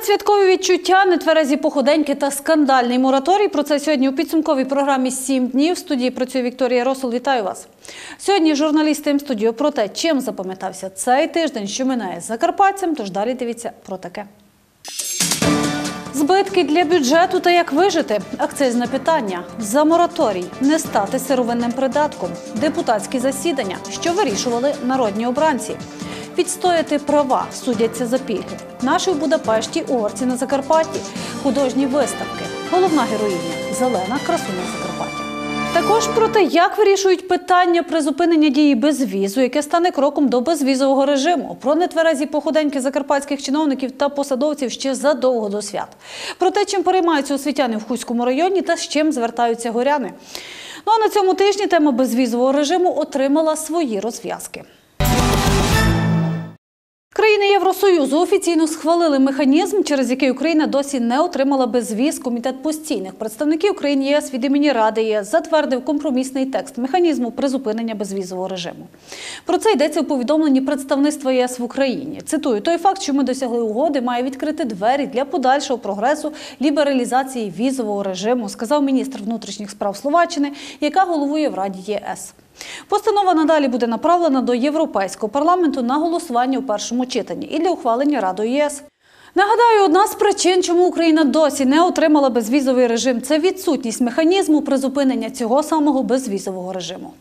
Передсвяткові відчуття, нетверезі походеньки та скандальний мораторій. Про це сьогодні у підсумковій програмі «7 днів. В студії працює Вікторія Росул. Вітаю вас. Сьогодні журналісти М студіо про те, чим запам'ятався цей тиждень, що минає з. Тож далі дивіться про таке. Збитки для бюджету та як вижити? Акцизне питання. За мораторій не стати сировинним придатком. Депутатські засідання, що вирішували народні обранці. Відстояти права судяться за пільги. Наші в Будапешті, угорці на Закарпатті, художні виставки. Головна героїня Зелена красуня Закарпаття. Також про те, як вирішують питання призупинення дії безвізу, яке стане кроком до безвізового режиму, про нетверезі походеньки закарпатських чиновників та посадовців ще задовго до свят, про те, чим переймаються освітяни в Хуському районі та з чим звертаються горяни. Ну а на цьому тижні тема безвізового режиму отримала свої розв'язки. Країни Євросоюзу офіційно схвалили механізм, через який Україна досі не отримала безвіз. Комітет постійних представників країн ЄС від імені Ради ЄС затвердив компромісний текст механізму призупинення безвізового режиму. Про це йдеться у повідомленні представництва ЄС в Україні. Цитую, той факт, що ми досягли угоди, має відкрити двері для подальшого прогресу лібералізації візового режиму, сказав міністр внутрішніх справ Словаччини, яка головує в Раді ЄС. Постанова надалі буде направлена до Європейського парламенту на голосування у першому читанні і для ухвалення Радою ЄС. Нагадаю, одна з причин, чому Україна досі не отримала безвізовий режим, це відсутність механізму призупинення цього самого безвізового режиму.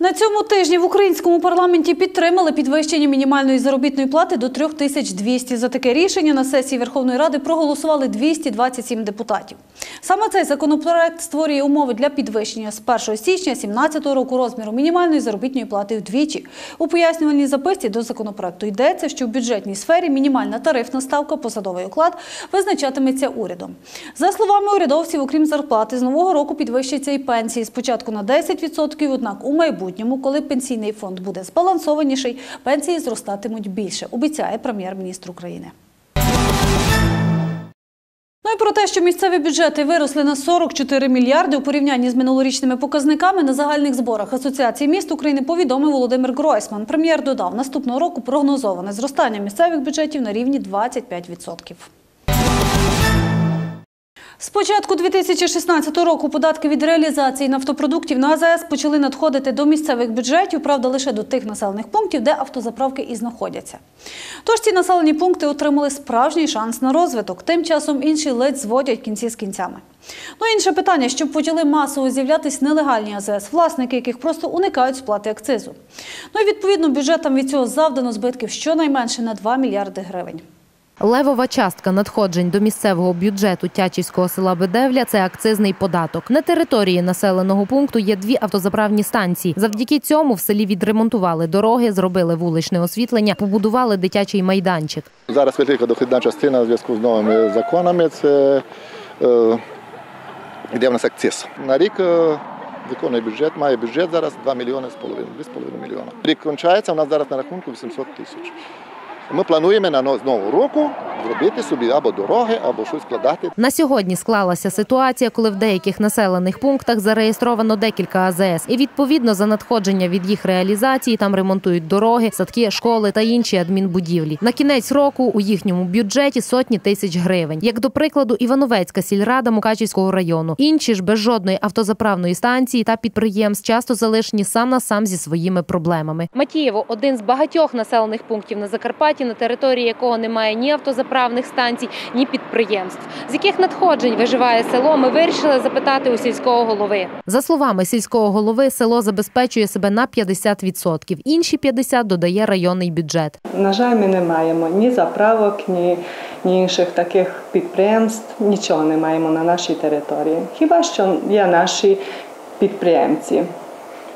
На цьому тижні в українському парламенті підтримали підвищення мінімальної заробітної плати до 3200. За таке рішення на сесії Верховної Ради проголосували 227 депутатів. Саме цей законопроект створює умови для підвищення з 1 січня 2017 року розміру мінімальної заробітної плати вдвічі. У пояснювальній записці до законопроекту йдеться, що в бюджетній сфері мінімальна тарифна ставка посадовий оклад визначатиметься урядом. За словами урядовців, окрім зарплати, з нового року підвищаться і пенсії спочатку на 10%, однак у майбутньому майбутньому, коли пенсійний фонд буде збалансованіший, пенсії зростатимуть більше, обіцяє прем'єр-міністр України. Ну і про те, що місцеві бюджети виросли на 44 мільярди у порівнянні з минулорічними показниками на загальних зборах Асоціації міст України повідомив Володимир Гройсман. Прем'єр додав, наступного року прогнозоване зростання місцевих бюджетів на рівні 25%. З початку 2016 року податки від реалізації нафтопродуктів на АЗС почали надходити до місцевих бюджетів, правда, лише до тих населених пунктів, де автозаправки і знаходяться. Тож ці населені пункти отримали справжній шанс на розвиток. Тим часом інші ледь зводять кінці з кінцями. Ну інше питання, щоб почали масово з'являтися нелегальні АЗС, власники яких просто уникають сплати акцизу. Ну і відповідно бюджетам від цього завдано збитків щонайменше на 2 мільярди гривень. Левова частка надходжень до місцевого бюджету Тячівського села Бедевля це акцизний податок. На території населеного пункту є дві автозаправні станції. Завдяки цьому в селі відремонтували дороги, зробили вуличне освітлення, побудували дитячий майданчик. Зараз велика дохідна частина в зв'язку з новими законами. Це е, йде в нас акциз. На рік е, виконує бюджет, має бюджет зараз 2 мільйони з половиною, 2,5 мільйона. Рік кончається, у нас зараз на рахунку 800 тисяч. Ми плануємо на нового року зробити собі або дороги, або щось складати. На сьогодні склалася ситуація, коли в деяких населених пунктах зареєстровано декілька АЗС, і відповідно за надходження від їх реалізації там ремонтують дороги, садки, школи та інші адмінбудівлі. На кінець року у їхньому бюджеті сотні тисяч гривень. Як до прикладу, Івановецька сільрада Мукачівського району. Інші ж без жодної автозаправної станції та підприємств часто залишені сам на сам зі своїми проблемами. Матієво один з багатьох населених пунктів на Закарпатті на території якого немає ні автозаправних станцій, ні підприємств. З яких надходжень виживає село? Ми вирішили запитати у сільського голови. За словами сільського голови, село забезпечує себе на 50%. Інші 50% додає районний бюджет. На жаль, ми не маємо ні заправок, ні, ні інших таких підприємств. Нічого не маємо на нашій території. Хіба що є наші підприємці,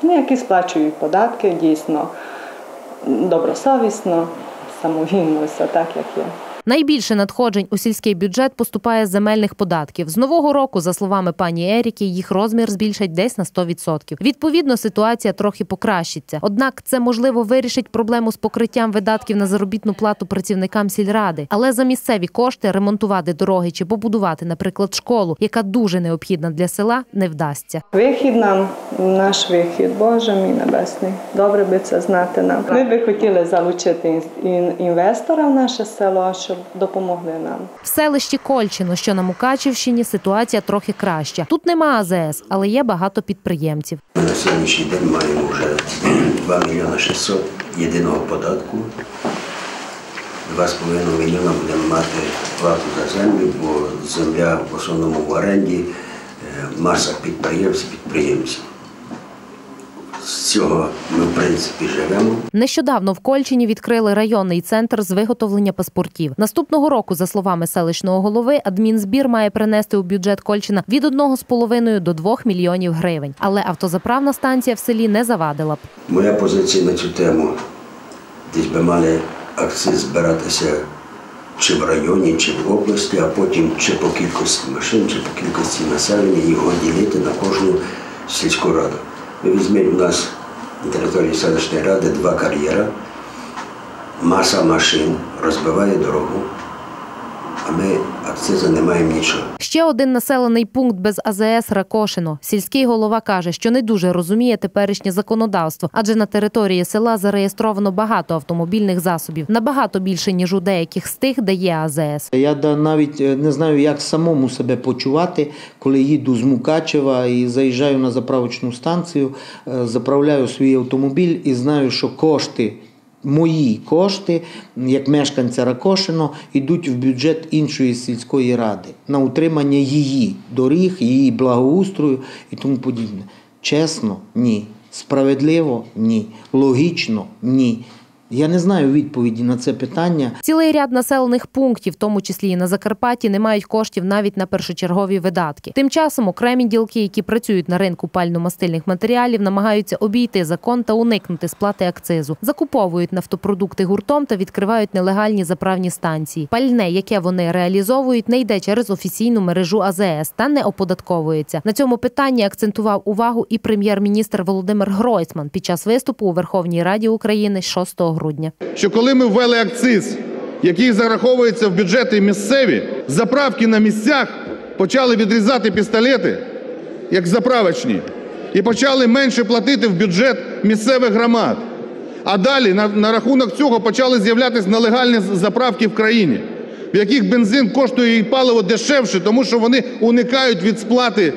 ну, які сплачують податки дійсно добросовісно самовільно, все так, як є. Найбільше надходжень у сільський бюджет поступає з земельних податків. З нового року, за словами пані Еріки, їх розмір збільшать десь на 100%. Відповідно, ситуація трохи покращиться. Однак це можливо вирішить проблему з покриттям видатків на заробітну плату працівникам сільради. Але за місцеві кошти ремонтувати дороги чи побудувати, наприклад, школу, яка дуже необхідна для села, не вдасться. Вихід нам, наш вихід, Боже мій небесний. Добре би це знати нам. Ми би хотіли залучити ін- ін- інвестора в наше село, щоб допомогли нам. В селищі Кольчино, що на Мукачівщині, ситуація трохи краща. Тут нема АЗС, але є багато підприємців. Ми на сьогоднішній день маємо вже 2 мільйони 600 єдиного податку. 2,5 мільйона будемо мати плату за землю, бо земля в основному в оренді, е, маса підприємців, підприємців. З цього ми, в принципі, живемо. Нещодавно в Кольчині відкрили районний центр з виготовлення паспортів. Наступного року, за словами селищного голови, адмінзбір має принести у бюджет Кольчина від 1,5 до 2 мільйонів гривень. Але автозаправна станція в селі не завадила б. Моя позиція на цю тему десь би мали акциз збиратися чи в районі, чи в області, а потім чи по кількості машин, чи по кількості населення його ділити на кожну сільську раду. Візьміть у нас на території селищної ради два кар'єра, маса машин розбиває дорогу, а ми акцизу не маємо нічого. Ще один населений пункт без АЗС Ракошино. Сільський голова каже, що не дуже розуміє теперішнє законодавство, адже на території села зареєстровано багато автомобільних засобів, набагато більше ніж у деяких з тих, де є АЗС. Я да- навіть е, не знаю, як самому себе почувати, коли їду з Мукачева і заїжджаю на заправочну станцію, е, заправляю свій автомобіль і знаю, що кошти. Мої кошти, як мешканця Ракошино, йдуть в бюджет іншої сільської ради на утримання її доріг, її благоустрою і тому подібне. Чесно, ні. Справедливо ні. Логічно ні. Я не знаю відповіді на це питання. Цілий ряд населених пунктів, в тому числі і на Закарпатті, не мають коштів навіть на першочергові видатки. Тим часом окремі ділки, які працюють на ринку пально-мастильних матеріалів, намагаються обійти закон та уникнути сплати акцизу. Закуповують нафтопродукти гуртом та відкривають нелегальні заправні станції. Пальне, яке вони реалізовують, не йде через офіційну мережу АЗС та не оподатковується. На цьому питанні акцентував увагу і прем'єр-міністр Володимир Гройсман під час виступу у Верховній Раді України 6 грудня. Що коли ми ввели акциз, який зараховується в бюджети місцеві, заправки на місцях почали відрізати пістолети, як заправочні, і почали менше платити в бюджет місцевих громад. А далі на, на рахунок цього почали з'являтися нелегальні заправки в країні, в яких бензин коштує і паливо дешевше, тому що вони уникають від сплати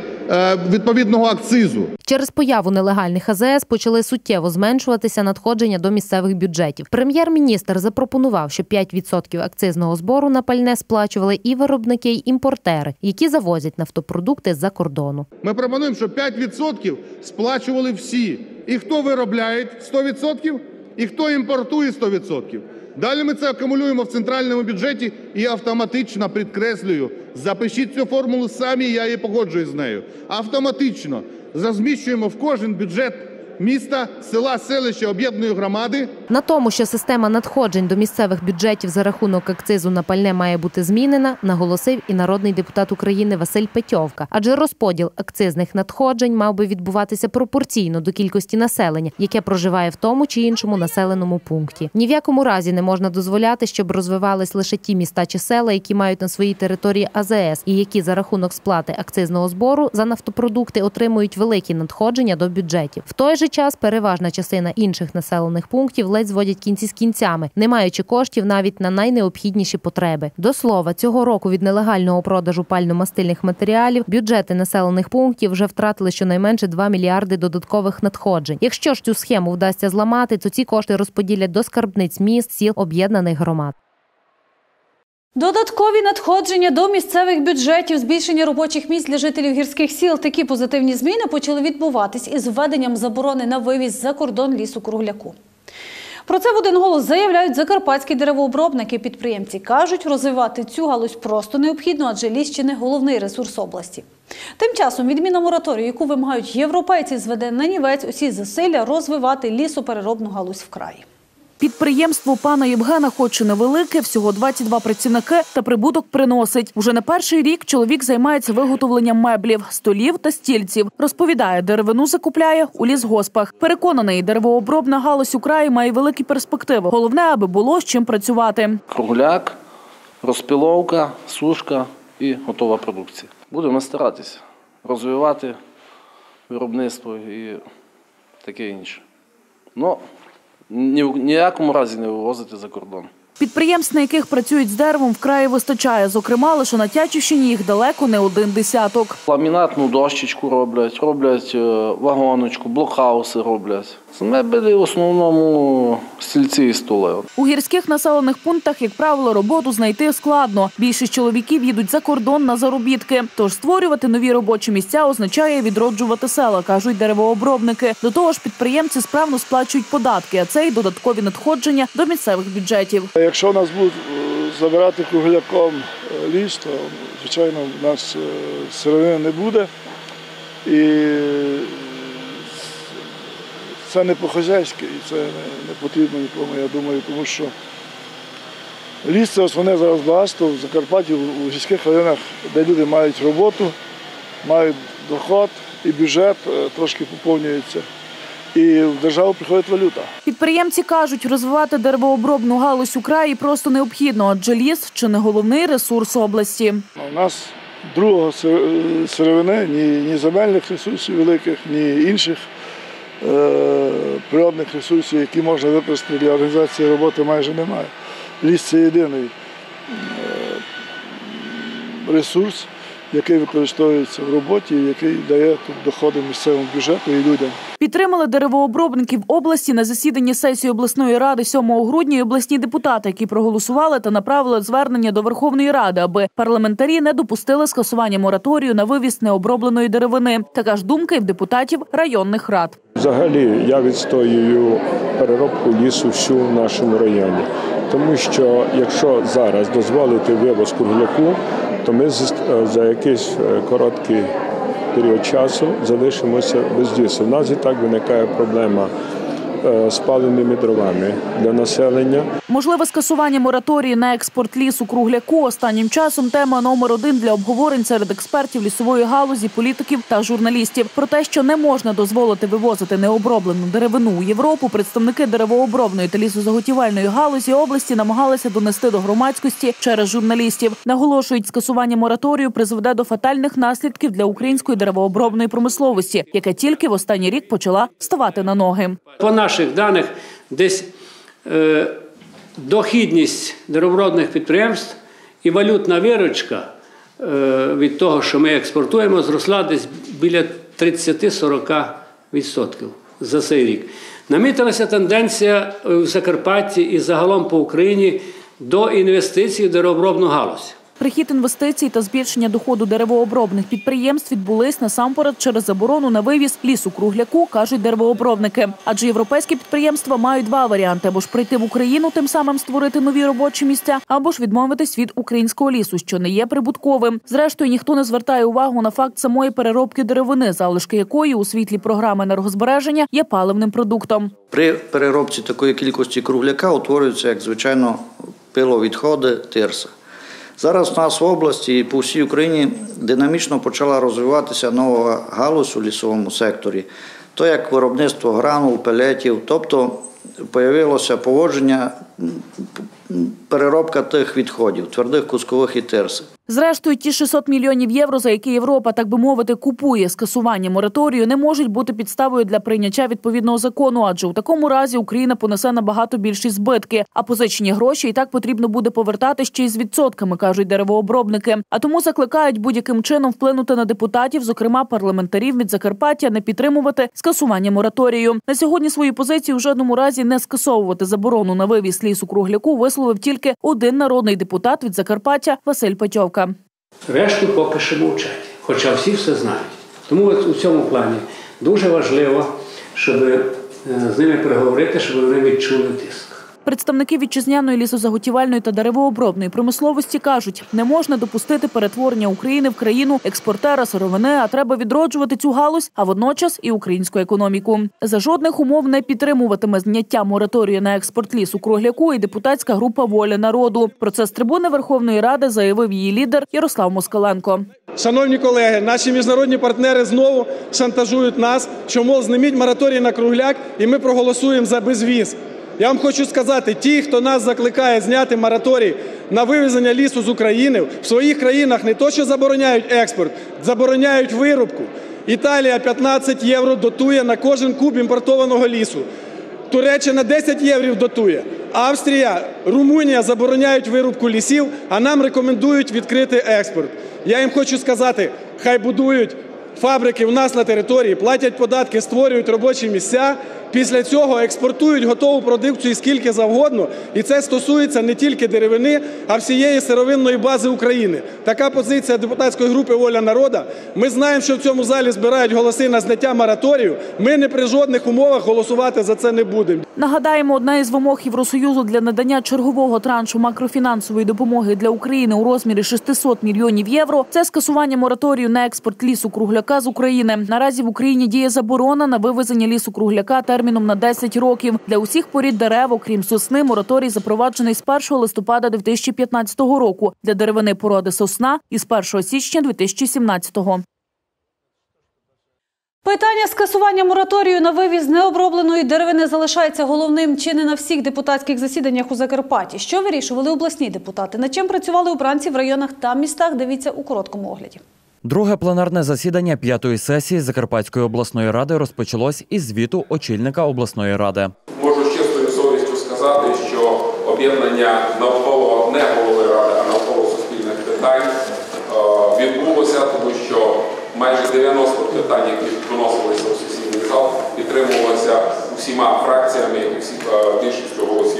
відповідного акцизу. Через появу нелегальних АЗС почали суттєво зменшуватися надходження до місцевих бюджетів. Прем'єр-міністр запропонував, що 5% акцизного збору на пальне сплачували і виробники, й імпортери, які завозять нафтопродукти з-за кордону. Ми пропонуємо, щоб 5% сплачували всі. І хто виробляє 100%, і хто імпортує 100%. Далі ми це акумулюємо в центральному бюджеті і автоматично підкреслюю. Запишіть цю формулу самі, я її погоджуюсь з нею. Автоматично розміщуємо в кожен бюджет міста, села, селища, об'єднаної громади На тому, що система надходжень до місцевих бюджетів за рахунок акцизу на пальне має бути змінена, наголосив і народний депутат України Василь Петьовка. Адже розподіл акцизних надходжень мав би відбуватися пропорційно до кількості населення, яке проживає в тому чи іншому населеному пункті. Ні в якому разі не можна дозволяти, щоб розвивались лише ті міста чи села, які мають на своїй території АЗС, і які за рахунок сплати акцизного збору за нафтопродукти отримують великі надходження до бюджетів. В той же час переважна частина інших населених пунктів ледь зводять кінці з кінцями, не маючи коштів навіть на найнеобхідніші потреби. До слова, цього року від нелегального продажу пально-мастильних матеріалів бюджети населених пунктів вже втратили щонайменше 2 мільярди додаткових надходжень. Якщо ж цю схему вдасться зламати, то ці кошти розподілять до скарбниць міст, сіл, об'єднаних громад. Додаткові надходження до місцевих бюджетів, збільшення робочих місць для жителів гірських сіл. Такі позитивні зміни почали відбуватись із введенням заборони на вивіз за кордон лісу кругляку. Про це в один голос заявляють закарпатські деревообробники. Підприємці кажуть, розвивати цю галузь просто необхідно, адже ліс чи не головний ресурс області. Тим часом відміна мораторію, яку вимагають європейці, зведе на нівець усі зусилля розвивати лісопереробну галузь в краї. Підприємство пана Євгена, хоч і невелике, всього 22 працівники, та прибуток приносить. Уже не перший рік чоловік займається виготовленням меблів, столів та стільців. Розповідає, деревину закупляє у лісгоспах. Переконаний, деревообробна галузь у краї має великі перспективи. Головне, аби було з чим працювати. кругляк, розпіловка, сушка і готова продукція. Будемо старатися розвивати виробництво і таке інше. Ну, ні в ніякому разі не вивозити за кордон. Підприємств, на яких працюють з деревом, вкрай вистачає. Зокрема, лише на Тячівщині їх далеко не один десяток. Ламінатну дощечку роблять, роблять е, вагоночку, блокхауси роблять. Мебелі в основному стільці і столи. У гірських населених пунктах, як правило, роботу знайти складно. Більшість чоловіків їдуть за кордон на заробітки. Тож створювати нові робочі місця означає відроджувати села, кажуть деревообробники. До того ж, підприємці справно сплачують податки, а це й додаткові надходження до місцевих бюджетів. Якщо нас будуть е, забирати кругляком е, ліс, то звичайно в нас е, сировини не буде. І це не по-хазяйськи, і це не, потрібно нікому, я думаю, тому що ліс це основне зараз багатство в Закарпатті, у гірських районах, де люди мають роботу, мають доход і бюджет трошки поповнюється. І в державу приходить валюта. Підприємці кажуть, розвивати деревообробну галузь у краї просто необхідно, адже ліс чи не головний ресурс області. У нас другого сировини, ні, ні земельних ресурсів великих, ні інших е, природних ресурсів, які можна використати для організації роботи, майже немає. Ліс це єдиний е, ресурс, який використовується в роботі, який дає тут доходи місцевому бюджету і людям. Підтримали деревообробників області на засіданні сесії обласної ради 7 грудня і обласні депутати, які проголосували та направили звернення до Верховної Ради, аби парламентарі не допустили скасування мораторію на вивіз необробленої деревини. Така ж думка і в депутатів районних рад. Взагалі я відстоюю переробку лісу всю в нашому районі, тому що якщо зараз дозволити вивоз кругляку, то ми за якийсь е, короткий період часу залишимося без лісу. У нас і так виникає проблема е, з паленими дровами для населення. Можливе скасування мораторії на експорт лісу кругляку останнім часом тема номер один для обговорень серед експертів лісової галузі, політиків та журналістів. Про те, що не можна дозволити вивозити необроблену деревину у Європу, представники деревообробної та лісозаготівельної галузі області намагалися донести до громадськості через журналістів. Наголошують, скасування мораторію призведе до фатальних наслідків для української деревообробної промисловості, яка тільки в останній рік почала ставати на ноги. По наших даних, десь е, дохідність деревообробних підприємств і валютна виручка е, від того, що ми експортуємо, зросла десь біля 30-40% за цей рік. Намітилася тенденція в Закарпатті і загалом по Україні до інвестицій в деревообробну галузь. Прихід інвестицій та збільшення доходу деревообробних підприємств відбулись насамперед через заборону на вивіз лісу кругляку, кажуть деревообробники. Адже європейські підприємства мають два варіанти: або ж прийти в Україну, тим самим створити нові робочі місця, або ж відмовитись від українського лісу, що не є прибутковим. Зрештою, ніхто не звертає увагу на факт самої переробки деревини, залишки якої у світлі програми енергозбереження є паливним продуктом. При переробці такої кількості кругляка утворюються, як звичайно, пиловідходи тирса. Зараз у нас в області і по всій Україні динамічно почала розвиватися нова галузь у лісовому секторі, то як виробництво гранул, пелетів, тобто появилося поводження, переробка тих відходів, твердих кускових і тирси. Зрештою, ті 600 мільйонів євро, за які Європа, так би мовити, купує скасування мораторію, не можуть бути підставою для прийняття відповідного закону, адже у такому разі Україна понесе набагато більші збитки. А позичені гроші і так потрібно буде повертати ще й з відсотками, кажуть деревообробники. А тому закликають будь-яким чином вплинути на депутатів, зокрема парламентарів від Закарпаття, не підтримувати скасування мораторію. На сьогодні свою позицію в жодному разі не скасовувати заборону на вивіз лісу кругляку висловив тільки один народний депутат від Закарпаття Василь Петьовка. Решту поки що мовчать, хоча всі все знають. Тому от у цьому плані дуже важливо, щоб е, з ними переговорити, щоб вони відчули тиск. Представники вітчизняної лісозаготівельної та деревообробної промисловості кажуть, не можна допустити перетворення України в країну експортера сировини, а треба відроджувати цю галузь, а водночас і українську економіку. За жодних умов не підтримуватиме зняття мораторію на експорт лісу кругляку і депутатська група Воля народу. Про це з трибуни Верховної Ради заявив її лідер Ярослав Москаленко. Шановні колеги, наші міжнародні партнери знову шантажують нас, що мов зніміть мораторій на кругляк, і ми проголосуємо за безвіз. Я вам хочу сказати, ті, хто нас закликає зняти мораторій на вивезення лісу з України, в своїх країнах не то, що забороняють експорт, забороняють вирубку. Італія 15 євро дотує на кожен куб імпортованого лісу. Туреччина 10 євро дотує. Австрія, Румунія забороняють вирубку лісів, а нам рекомендують відкрити експорт. Я їм хочу сказати, хай будують фабрики в нас на території, платять податки, створюють робочі місця. Після цього експортують готову продукцію скільки завгодно, і це стосується не тільки деревини, а всієї сировинної бази України. Така позиція депутатської групи Воля народу. Ми знаємо, що в цьому залі збирають голоси на зняття мораторію. Ми не при жодних умовах голосувати за це не будемо. Нагадаємо, одна із вимог Євросоюзу для надання чергового траншу макрофінансової допомоги для України у розмірі 600 мільйонів євро це скасування мораторію на експорт лісу кругляка з України. Наразі в Україні діє заборона на вивезення лісу кругляка терміном на 10 років. Для усіх порід дерев, окрім сосни, мораторій запроваджений з 1 листопада 2015 року. Для деревини породи сосна із 1 січня 2017-го. Питання скасування мораторію на вивіз необробленої деревини залишається головним чи не на всіх депутатських засіданнях у Закарпатті. Що вирішували обласні депутати? Над чим працювали обранці в районах та містах? Дивіться у короткому огляді. Друге пленарне засідання п'ятої сесії Закарпатської обласної ради розпочалось із звіту очільника обласної ради. Можу з чистою совістю сказати, що об'єднання навколо не голови ради, а навколо суспільних питань е, відбулося, тому що майже 90 питань, які виносилися у сесійний зал, підтримувалися усіма фракціями і е, більшістю голосів.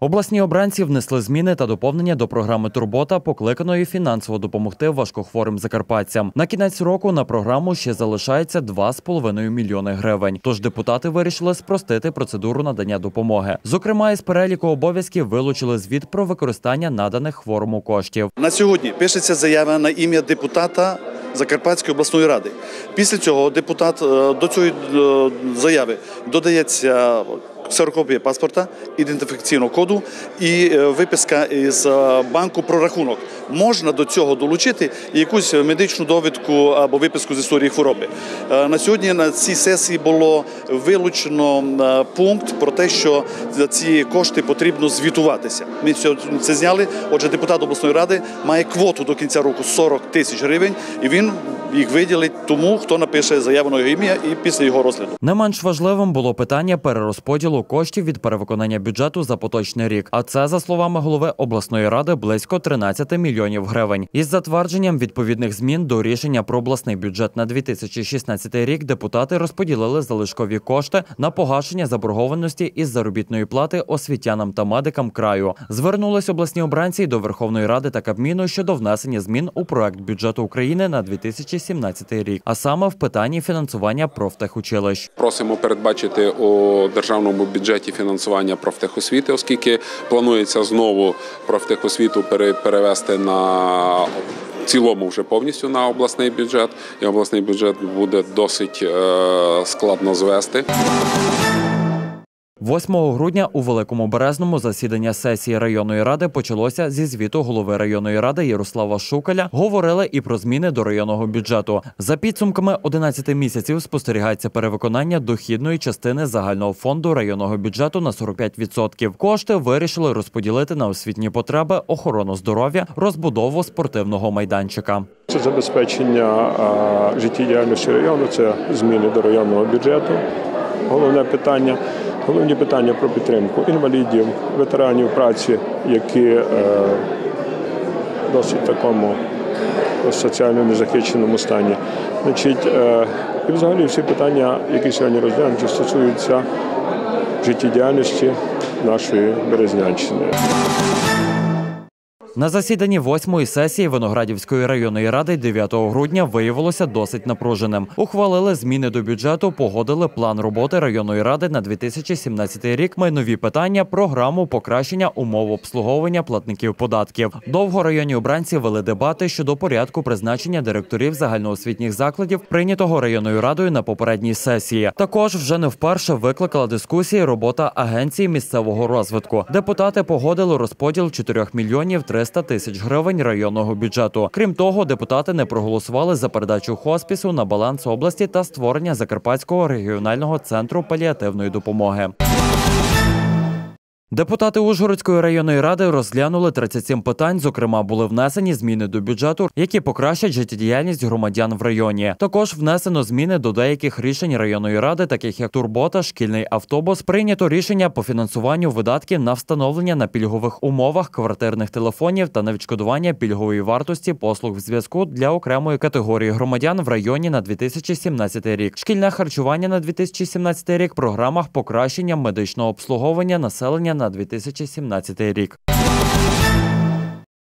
Обласні обранці внесли зміни та доповнення до програми Турбота, покликаної фінансово допомогти важкохворим закарпатцям. На кінець року на програму ще залишається 2,5 мільйони гривень. Тож депутати вирішили спростити процедуру надання допомоги. Зокрема, із переліку обов'язків вилучили звіт про використання наданих хворому коштів. На сьогодні пишеться заява на ім'я депутата Закарпатської обласної ради. Після цього депутат е, до цієї е, заяви додається ксерокопія паспорта, ідентифікаційного коду і е, виписка із е, банку про рахунок. Можна до цього долучити якусь медичну довідку або виписку з історії хвороби. Е, На сьогодні на цій сесії було вилучено пункт про те, що за ці кошти потрібно звітуватися. Ми це зняли. Отже, депутат обласної ради має квоту до кінця року 40 тисяч гривень, і він їх виділить тому, хто напише заяву на його ім'я і після його розгляду. Не менш важливим було питання перерозподілу коштів від перевиконання бюджету за поточний рік. А це, за словами голови обласної ради, близько 13 мільйонів гривень. Із затвердженням відповідних змін до рішення про обласний бюджет на 2016 рік депутати розподілили залишкові кошти на погашення заборгованості із заробітної плати освітянам та медикам краю. Звернулись обласні обранці до Верховної Ради та Кабміну щодо внесення змін у проект бюджету України на 2017 рік, а саме в питанні фінансування профтехучилищ. Просимо передбачити у державному бюджеті фінансування профтехосвіти, оскільки планується знову профтехосвіту пере- перевести на цілому вже повністю на обласний бюджет, і обласний бюджет буде досить е, складно звести. 8 грудня у Великому Березному засідання сесії районної ради почалося зі звіту голови районної ради Ярослава Шукаля. Говорили і про зміни до районного бюджету. За підсумками 11 місяців спостерігається перевиконання дохідної частини загального фонду районного бюджету на 45%. Кошти вирішили розподілити на освітні потреби, охорону здоров'я, розбудову спортивного майданчика. Це забезпечення життєдіяльності району, це зміни до районного бюджету. Головне питання. Головні питання про підтримку інвалідів, ветеранів праці, які е, досить такому соціально незахищеному стані. Значить, е, і взагалі всі питання, які сьогодні розглянуті, стосуються життєдіяльності нашої Березнянщини. На засіданні восьмої сесії Виноградівської районної ради 9 грудня виявилося досить напруженим. Ухвалили зміни до бюджету, погодили план роботи районної ради на 2017 рік, майнові питання, програму покращення умов обслуговування платників податків. Довго районні обранці вели дебати щодо порядку призначення директорів загальноосвітніх закладів, прийнятого районною радою на попередній сесії. Також вже не вперше викликала дискусії робота агенції місцевого розвитку. Депутати погодили розподіл 4 мільйонів 300 тисяч гривень районного бюджету. Крім того, депутати не проголосували за передачу хоспісу на баланс області та створення Закарпатського регіонального центру паліативної допомоги. Депутати Ужгородської районної ради розглянули 37 питань. Зокрема, були внесені зміни до бюджету, які покращать життєдіяльність громадян в районі. Також внесено зміни до деяких рішень районної ради, таких як турбота, шкільний автобус. Прийнято рішення по фінансуванню видатків на встановлення на пільгових умовах квартирних телефонів та на відшкодування пільгової вартості послуг в зв'язку для окремої категорії громадян в районі на 2017 рік. Шкільне харчування на 2017 рік. Програмах покращення медичного обслуговування населення на 2017 рік.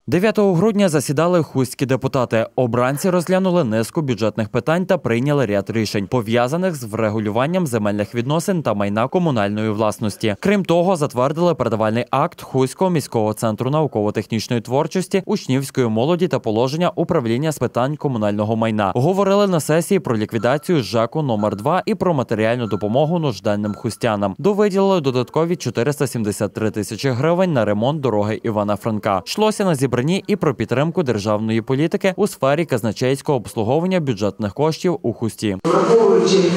9 грудня засідали хуські депутати. Обранці розглянули низку бюджетних питань та прийняли ряд рішень, пов'язаних з врегулюванням земельних відносин та майна комунальної власності. Крім того, затвердили передавальний акт Хуського міського центру науково-технічної творчості, учнівської молоді та положення управління з питань комунального майна. Говорили на сесії про ліквідацію ЖЕКу номер 2 і про матеріальну допомогу нужденним хустянам. Довиділили додаткові 473 тисячі гривень на ремонт дороги Івана Франка. Йшлося на зібранні і про підтримку державної політики у сфері казначейського обслуговування бюджетних коштів у хусті. Враховуючи, е,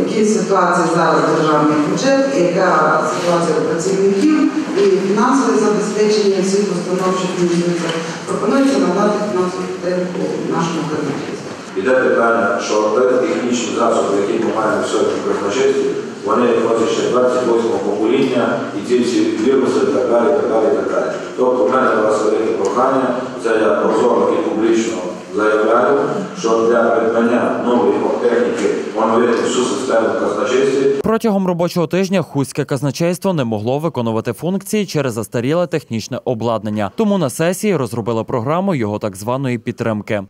які ситуації зараз державний бюджет, яка ситуація працівників і фінансове забезпечення всіх установчих міністрів, пропонується надати фінансову підтримку нашому казначейству. Іде питання, що те технічні засоби, які ми маємо сьогодні в казначействі, вони носять ще 28 покоління і ці всі віруси так далі, так далі, так далі. Тобто в мене вас велике прохання, це я прозоро і публічно заявляю, що для придбання нової техніки оновити всю систему казначействі Протягом робочого тижня хуське казначейство не могло виконувати функції через застаріле технічне обладнання. Тому на сесії розробили програму його так званої підтримки.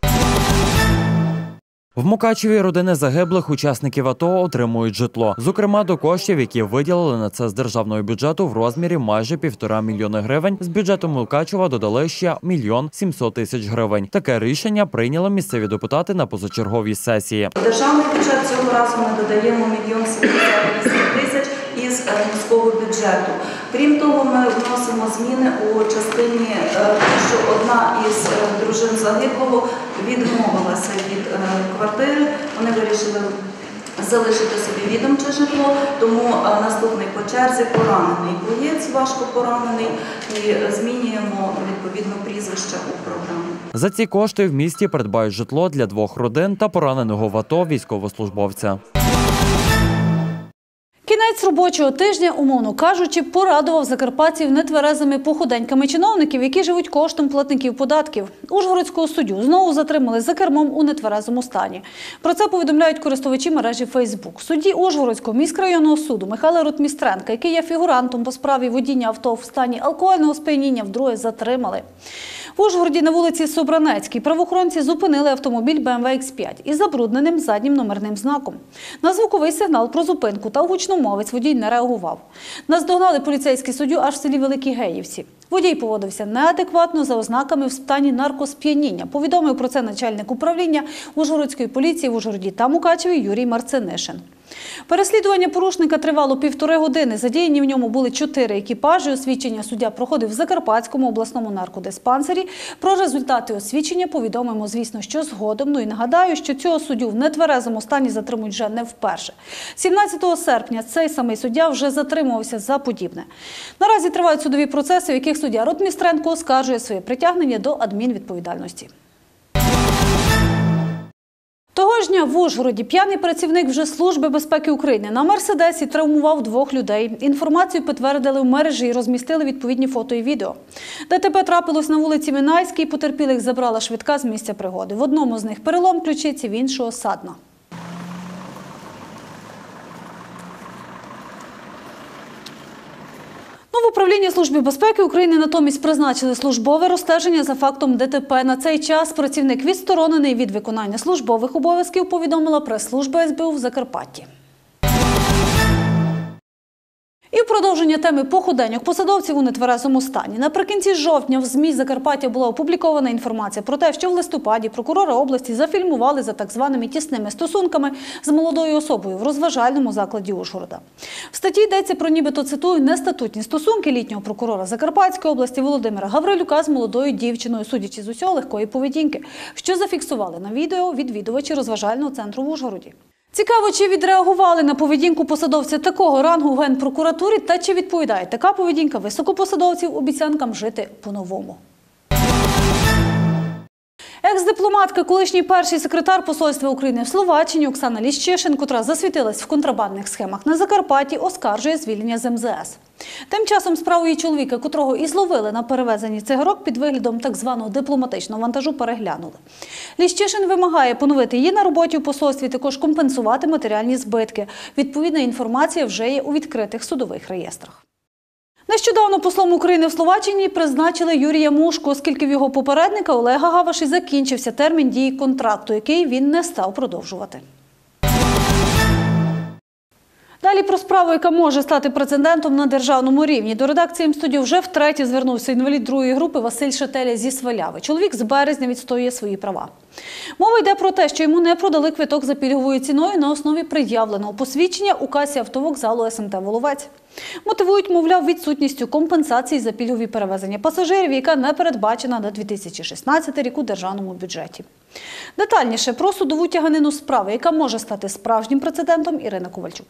В Мукачеві родини загиблих учасників АТО отримують житло. Зокрема, до коштів, які виділили на це з державного бюджету в розмірі майже півтора мільйони гривень. З бюджету Мукачева додали ще мільйон сімсот тисяч гривень. Таке рішення прийняли місцеві депутати на позачерговій сесії. Державний бюджет цього разу ми додаємо мільйон 78 тисяч із е, міського бюджету. Крім того, ми вносимо зміни у частині, е, що одна із е, дружин загиблого відмовилася від е, квартири. Вони вирішили залишити собі відомче житло, тому наступний по черзі поранений боєць, важко поранений, і змінюємо відповідно прізвище у програмі. За ці кошти в місті придбають житло для двох родин та пораненого в АТО військовослужбовця. Кінець робочого тижня, умовно кажучи, порадував закарпатців нетверезими походеньками чиновників, які живуть коштом платників податків. Ужгородського суддю знову затримали за кермом у нетверезому стані. Про це повідомляють користувачі мережі Фейсбук. Судді Ужгородського міськрайонного суду Михайла Ротмістренка, який є фігурантом по справі водіння авто в стані алкогольного сп'яніння, вдруге затримали. В Ужгороді на вулиці Собранецькій правоохоронці зупинили автомобіль BMW X5 із забрудненим заднім номерним знаком. На звуковий сигнал про зупинку та гучномовець водій не реагував. Наздогнали поліцейський суддю аж в селі Великі Геївці. Водій поводився неадекватно за ознаками в стані наркосп'яніння. Повідомив про це начальник управління Ужгородської поліції в Ужгороді та Мукачеві Юрій Марцинишин. Переслідування порушника тривало півтори години. Задіяні в ньому були чотири екіпажі. Освідчення суддя проходив в Закарпатському обласному наркодиспансері. Про результати освідчення повідомимо, звісно, що згодом. Ну і нагадаю, що цього суддю в нетверезому стані затримують вже не вперше. 17 серпня цей самий суддя вже затримувався за подібне. Наразі тривають судові процеси, в яких суддя Ротмістренко оскаржує своє притягнення до адмінвідповідальності. Того ж дня в Ужгороді п'яний працівник вже Служби безпеки України на Мерседесі травмував двох людей. Інформацію підтвердили в мережі і розмістили відповідні фото і відео. ДТП трапилось на вулиці Минайській. Потерпілих забрала швидка з місця пригоди. В одному з них перелом ключиці, в іншого садна. Управлінні Служби безпеки України натомість призначили службове розстеження за фактом ДТП. На цей час працівник відсторонений від виконання службових обов'язків, повідомила прес-служба СБУ в Закарпатті. І в продовження теми похуденьок посадовців у нетверезому стані. Наприкінці жовтня в ЗМІ Закарпаття була опублікована інформація про те, що в листопаді прокурори області зафільмували за так званими тісними стосунками з молодою особою в розважальному закладі Ужгорода. В статті йдеться про нібито цитую нестатутні стосунки літнього прокурора Закарпатської області Володимира Гаврилюка з молодою дівчиною, судячи з усього легкої поведінки, що зафіксували на відео відвідувачі розважального центру в Ужгороді. Цікаво, чи відреагували на поведінку посадовця такого рангу в генпрокуратурі та чи відповідає така поведінка високопосадовців обіцянкам жити по-новому. Екс-дипломатка, колишній перший секретар посольства України в Словаччині Оксана Ліщишин, котра засвітилась в контрабандних схемах на Закарпатті, оскаржує звільнення з МЗС. Тим часом справу її чоловіка, котрого і зловили на перевезенні цигарок під виглядом так званого дипломатичного вантажу, переглянули. Ліщишин вимагає поновити її на роботі у посольстві, також компенсувати матеріальні збитки. Відповідна інформація вже є у відкритих судових реєстрах. Нещодавно послом України в Словаччині призначили Юрія Мушку, оскільки в його попередника Олега Гаваші закінчився термін дії контракту, який він не став продовжувати. Далі про справу, яка може стати прецедентом на державному рівні. До редакції М-студіо вже втретє звернувся інвалід другої групи Василь Шателя зі Сваляви. Чоловік з березня відстоює свої права. Мова йде про те, що йому не продали квиток за пільговою ціною на основі пред'явленого посвідчення у касі автовокзалу СМТ Воловець. Мотивують, мовляв, відсутністю компенсації за пільгові перевезення пасажирів, яка не передбачена на 2016 рік у державному бюджеті. Детальніше про судову тяганину справи, яка може стати справжнім прецедентом, Ірина Ковальчук.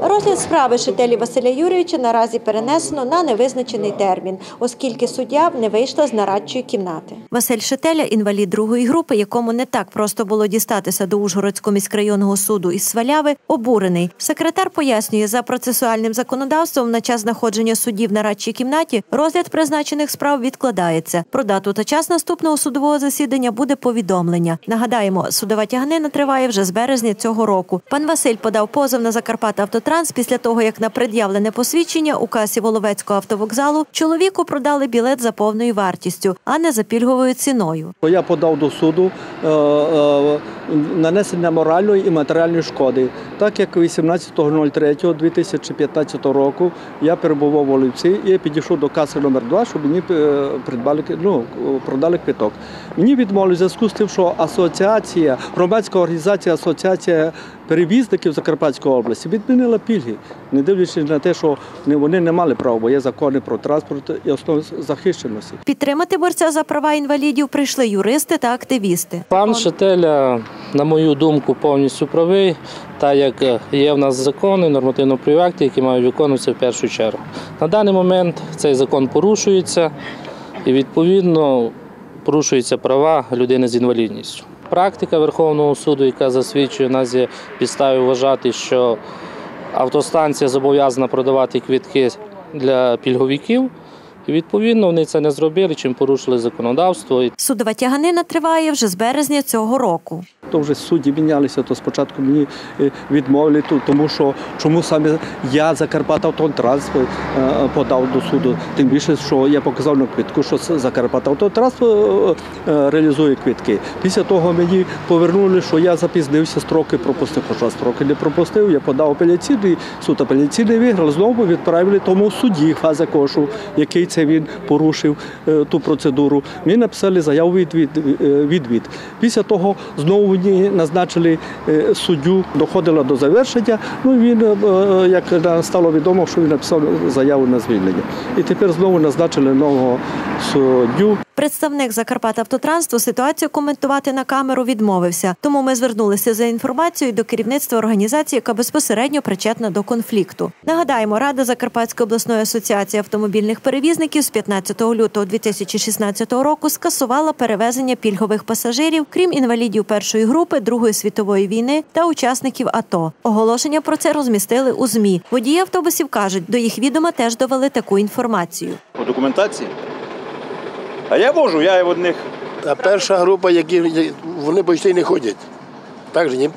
Розгляд справи Шителі Василя Юрійовича наразі перенесено на невизначений термін, оскільки суддя не вийшла з нарадчої кімнати. Василь Шителя, інвалід другої групи, якому не так просто було дістатися до Ужгородського міськрайонного суду із Сваляви, обурений. Секретар пояснює, за процесуальним законодавством на час знаходження судді в нарадчій кімнаті розгляд призначених справ відкладається. Про дату та час наступного судового засідання буде повідомлення. Нагадаємо, судова тяганина триває вже з березня цього року. Пан Василь подав позов на Закарпат Автотранс після того, як на пред'явлене посвідчення у касі Воловецького автовокзалу чоловіку продали білет за повною вартістю, а не за пільговою ціною. Я подав до суду е, е, нанесення моральної і матеріальної шкоди. Так як 18.03.2015 року я перебував в Олівці і підійшов до каси номер 2 щоб мені е, придбали ну, продали квиток. Мені відмовили в зв'язку з тим, що асоціація, громадська організація Асоціація перевізників Закарпатської області відмінила пільги, не дивлячись на те, що вони не мали права, бо є закони про транспорт і основи захищеності. Підтримати борця за права інвалідів прийшли юристи та активісти. Пан Шателя, на мою думку, повністю правий, так як є в нас закони, нормативно-правові акти, які мають виконуватися в першу чергу. На даний момент цей закон порушується і відповідно порушуються права людини з інвалідністю. Практика Верховного суду, яка засвідчує, нас є підстави вважати, що автостанція зобов'язана продавати квітки для пільговиків. І відповідно вони це не зробили, чим порушили законодавство. Судова тяганина триває вже з березня цього року. То вже судді мінялися, то спочатку мені е, відмовили, тому що чому саме я Закарпат Автотранспорт е, подав до суду. Тим більше, що я показав на квитку, що Закарпат Автотранспорт е, реалізує квитки. Після того мені повернули, що я запізнився, строки пропустив, хоча строки не пропустив. Я подав апеляційний, суд апеляційний виграв, знову відправили тому судді Фаза Кошу, який це він порушив ту процедуру. Мені написали заяву відвід. відвід. Після того знову мені назначили суддю, доходила до завершення. Ну він, як стало відомо, що він написав заяву на звільнення. І тепер знову назначили нового суддю. Представник Закарпатавтотранспу ситуацію коментувати на камеру відмовився. Тому ми звернулися за інформацією до керівництва організації, яка безпосередньо причетна до конфлікту. Нагадаємо, Рада Закарпатської обласної асоціації автомобільних перевізників з 15 лютого 2016 року скасувала перевезення пільгових пасажирів, крім інвалідів першої групи Другої світової війни та учасників АТО. Оголошення про це розмістили у змі. Водії автобусів кажуть, до їх відома теж довели таку інформацію. По документації. А я можу, я в одних. А перша група, які вони почти не ходять. Так же ні,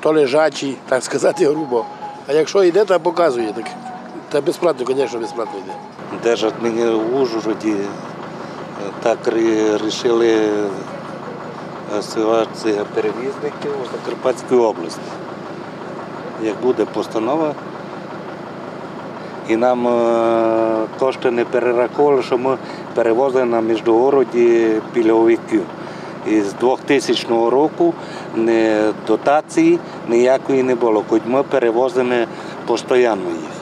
то лежачі, так сказати, грубо. А якщо йде, то показує. Так. Та безплатно, звісно, безплатно йде. держадміні в Ужгороді е, так вирішили ситуація перевізників у Закарпатській області. Як буде постанова, і нам е, кошти не перераховували, що ми перевозили на міжгороді пільговиків. І з 2000 року не дотації ніякої не було, хоч ми перевозимо постійно їх.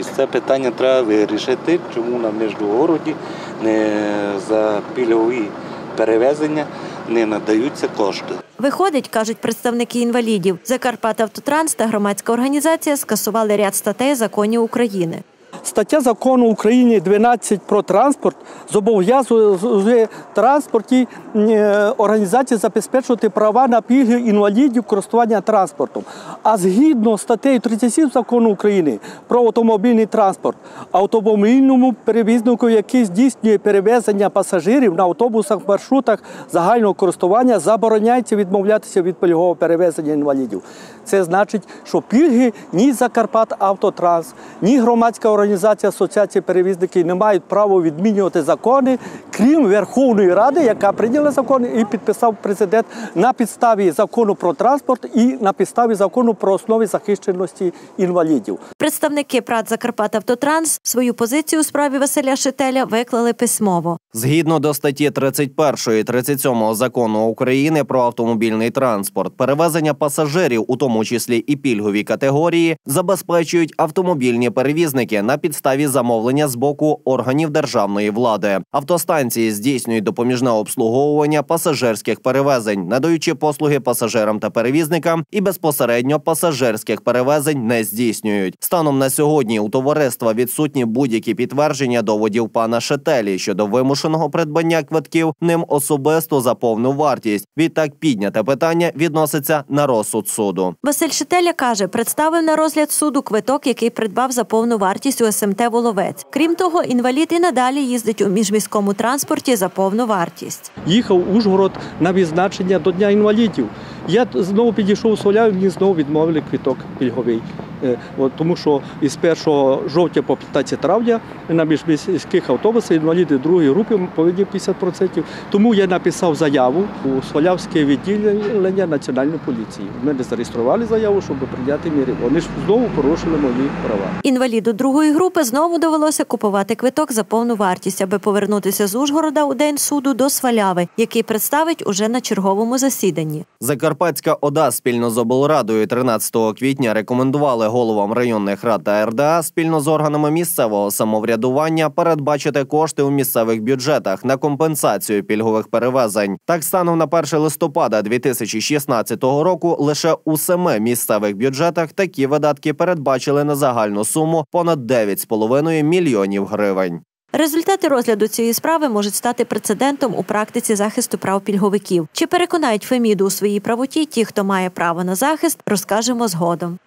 І це питання треба вирішити, чому на міжгороді не за пільгові перевезення не надаються кошти. Виходить, кажуть представники інвалідів, Закарпатавтотранс та громадська організація скасували ряд статей законів України. Стаття закону України 12 про транспорт зобов'язує транспорті е, організації забезпечувати права на пільги інвалідів користування транспортом. А згідно статтею 37 закону України про автомобільний транспорт, автомобільному перевізнику, який здійснює перевезення пасажирів на автобусах, маршрутах загального користування, забороняється відмовлятися від пільгового перевезення інвалідів. Це значить, що пільги ні Закарпат Автотранс, ні громадська організація Асоціації перевізників не мають права відмінювати закони, крім Верховної Ради, яка прийняла закон і підписав президент на підставі закону про транспорт і на підставі закону про основи захищеності інвалідів. Представники ПРАТ Закарпатавтотранс свою позицію у справі Василя Шителя виклали письмово. Згідно до статті 31 і 37 закону України про автомобільний транспорт, перевезення пасажирів, у тому числі і пільгові категорії, забезпечують автомобільні перевізники на підставі замовлення з боку органів державної влади. Автостанції здійснюють допоміжне обслуговування пасажирських перевезень, надаючи послуги пасажирам та перевізникам, і безпосередньо пасажирських перевезень не здійснюють. Станом на сьогодні у товариства відсутні будь-які підтвердження доводів пана Шетелі щодо вимушеного придбання квитків ним особисто за повну вартість. Відтак підняте питання відноситься на розсуд суду. Василь Шителя каже, представив на розгляд суду квиток, який придбав за повну вартість у СМТ Воловець. Крім того, інвалід і надалі їздить у міжміському транспорті за повну вартість. Їхав Ужгород на відзначення до Дня інвалідів. Я знову підійшов у Соляв, мені знову відмовили квиток пільговий. Е, От, тому що із 1 жовтня по 15 травня на міжміських автобусах інваліди другої групи повинні 50%. Тому я написав заяву у Солявське відділення Національної поліції. Ми не зареєстрували заяву, щоб прийняти міри. Вони ж знову порушили мої права. Інваліду другої групи знову довелося купувати квиток за повну вартість, аби повернутися з Ужгорода у день суду до Сваляви, який представить уже на черговому засіданні. Закарпатська ОДА спільно з облрадою 13 квітня рекомендували головам районних рад та РДА спільно з органами місцевого самоврядування передбачити кошти у місцевих бюджетах на компенсацію пільгових перевезень. Так станом на 1 листопада 2016 року лише у семи місцевих бюджетах такі видатки передбачили на загальну суму понад 9,5 мільйонів гривень. Результати розгляду цієї справи можуть стати прецедентом у практиці захисту прав пільговиків. Чи переконають Феміду у своїй правоті ті, хто має право на захист, розкажемо згодом.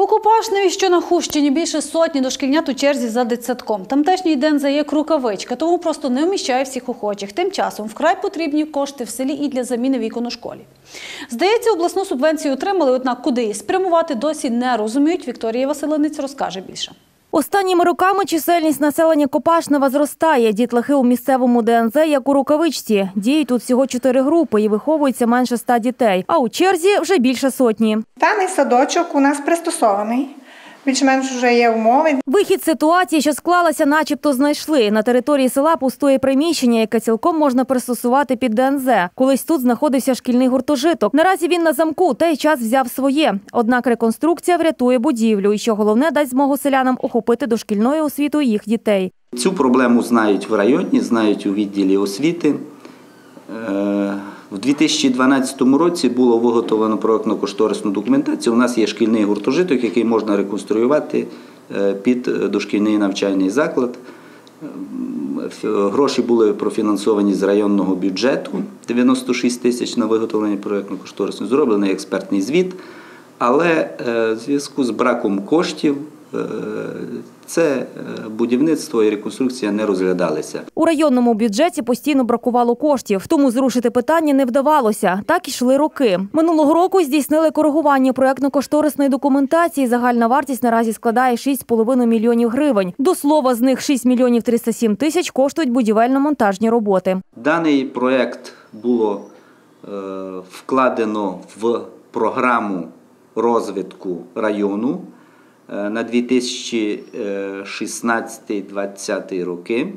У Купашневі, що на Хущині, більше сотні дошкільнят у черзі за дитсадком. Тамтешній день є рукавичка, тому просто не вміщає всіх охочих. Тим часом вкрай потрібні кошти в селі і для заміни вікон у школі. Здається, обласну субвенцію отримали, однак куди її спрямувати досі не розуміють. Вікторія Василинець розкаже більше. Останніми роками чисельність населення Копашнева зростає. Дітлахи у місцевому ДНЗ, як у рукавичці. Діють тут всього чотири групи і виховується менше ста дітей. А у черзі вже більше сотні. Даний садочок у нас пристосований. Більш-менш вже є умови. Вихід ситуації, що склалася, начебто знайшли. На території села пустує приміщення, яке цілком можна пристосувати під ДНЗ. Колись тут знаходився шкільний гуртожиток. Наразі він на замку, та й час взяв своє. Однак реконструкція врятує будівлю і, що головне, дасть змогу селянам охопити дошкільною освітою їх дітей. Цю проблему знають в районі, знають у відділі освіти. Е, В 2012 році було виготовлено проєктно-кошторисну документацію. У нас є шкільний гуртожиток, який можна реконструювати е, під дошкільний навчальний заклад. Е, Гроші були профінансовані з районного бюджету 96 тисяч на виготовлення проєктно-кошторисної. Зроблений експертний звіт, але е, в зв'язку з браком коштів е, це е, будівництво і реконструкція не розглядалися. У районному бюджеті постійно бракувало коштів, тому зрушити питання не вдавалося. Так ішли роки. Минулого року здійснили коригування проектно-кошторисної документації. Загальна вартість наразі складає 6,5 мільйонів гривень. До слова, з них 6 мільйонів 307 тисяч коштують будівельно-монтажні роботи. Даний проект було е, вкладено в програму розвитку району на 2016-2020 роки.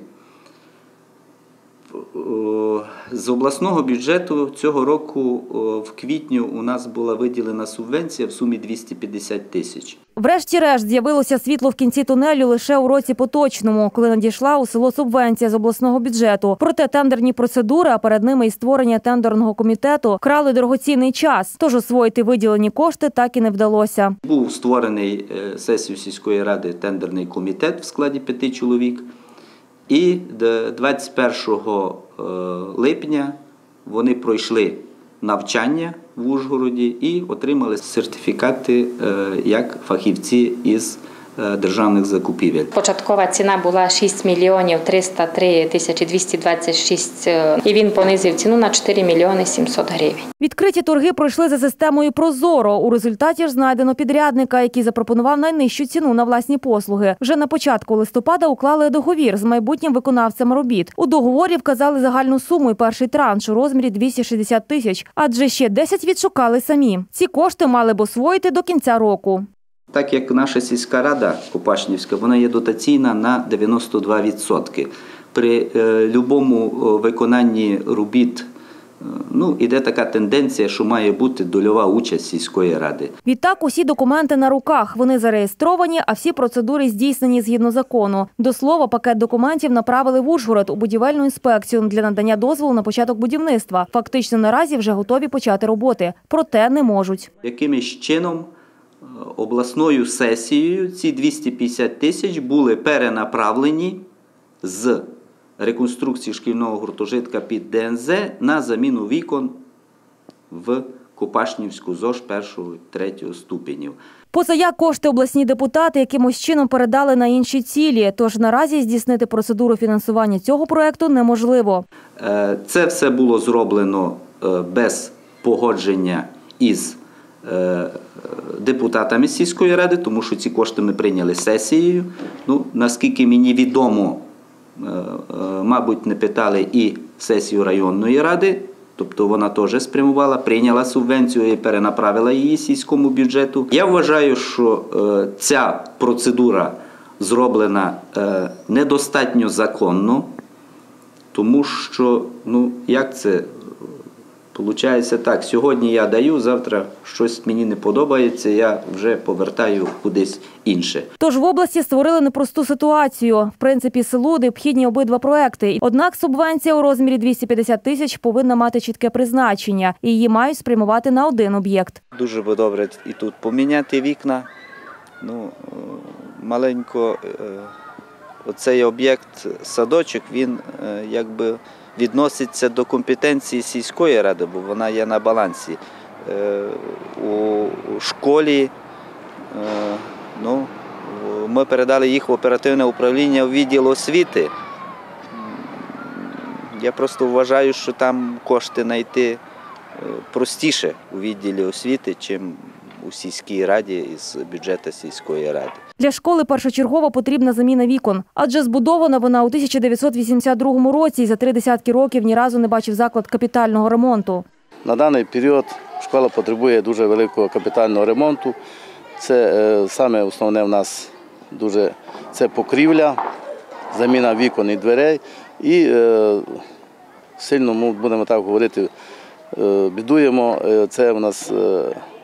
З обласного бюджету цього року в квітню у нас була виділена субвенція в сумі 250 тисяч. Врешті-решт з'явилося світло в кінці тунелю лише у році поточному, коли надійшла у село субвенція з обласного бюджету. Проте тендерні процедури, а перед ними і створення тендерного комітету, крали дорогоцінний час. Тож освоїти виділені кошти так і не вдалося. Був створений е, сесію сільської ради тендерний комітет в складі п'яти чоловік. І 21 е, липня вони пройшли навчання в Ужгороді і отримали сертифікати е, як фахівці із державних закупівель. Початкова ціна була 6 мільйонів 303 тисячі 226, е, і він понизив ціну на 4 мільйони 700 гривень. Відкриті торги пройшли за системою Прозоро. У результаті ж знайдено підрядника, який запропонував найнижчу ціну на власні послуги. Вже на початку листопада уклали договір з майбутнім виконавцем робіт. У договорі вказали загальну суму і перший транш у розмірі 260 тисяч, адже ще 10 відшукали самі. Ці кошти мали б освоїти до кінця року. Так як наша сільська рада Копашнівська, вона є дотаційна на 92%. При е, любому виконанні робіт е, ну, іде така тенденція, що має бути дольова участь сільської ради. Відтак усі документи на руках. Вони зареєстровані, а всі процедури здійснені згідно закону. До слова, пакет документів направили в Ужгород у будівельну інспекцію для надання дозволу на початок будівництва. Фактично наразі вже готові почати роботи, проте не можуть. Якимось чином обласною сесією ці 250 тисяч були перенаправлені з реконструкції шкільного гуртожитка під ДНЗ на заміну вікон в Копашнівську ЗОЖ першого третього ступенів. Поза як кошти обласні депутати якимось чином передали на інші цілі. Тож наразі здійснити процедуру фінансування цього проекту неможливо. Е, Це все було зроблено е, без погодження із депутатами сільської ради, тому що ці кошти ми прийняли сесією. Ну, наскільки мені відомо, е, е, мабуть, не питали і сесію районної ради. Тобто вона теж спрямувала, прийняла субвенцію і перенаправила її сільському бюджету. Я вважаю, що е, ця процедура зроблена е, недостатньо законно, тому що, ну, як це Получається так, сьогодні я даю, завтра щось мені не подобається, я вже повертаю кудись інше. Тож в області створили непросту ситуацію. В принципі, селу необхідні обидва проекти. Однак субвенція у розмірі 250 тисяч повинна мати чітке призначення, і її мають спрямувати на один об'єкт. Дуже би добре і тут поміняти вікна. Ну, е, маленько е, оцей об'єкт садочок, він е, якби відноситься до компетенції сільської ради, бо вона є на балансі. Е, У школі е, ну, ми передали їх в оперативне управління в відділ освіти. Я просто вважаю, що там кошти знайти е, простіше у відділі освіти, чим у сільській раді із бюджету сільської ради. Для школи першочергово потрібна заміна вікон, адже збудована вона у 1982 році і за три десятки років ні разу не бачив заклад капітального ремонту. На даний період школа потребує дуже великого капітального ремонту. Це е, саме основне в нас дуже це покрівля, заміна вікон і дверей. І е, сильно будемо так говорити, е, бідуємо. Це в нас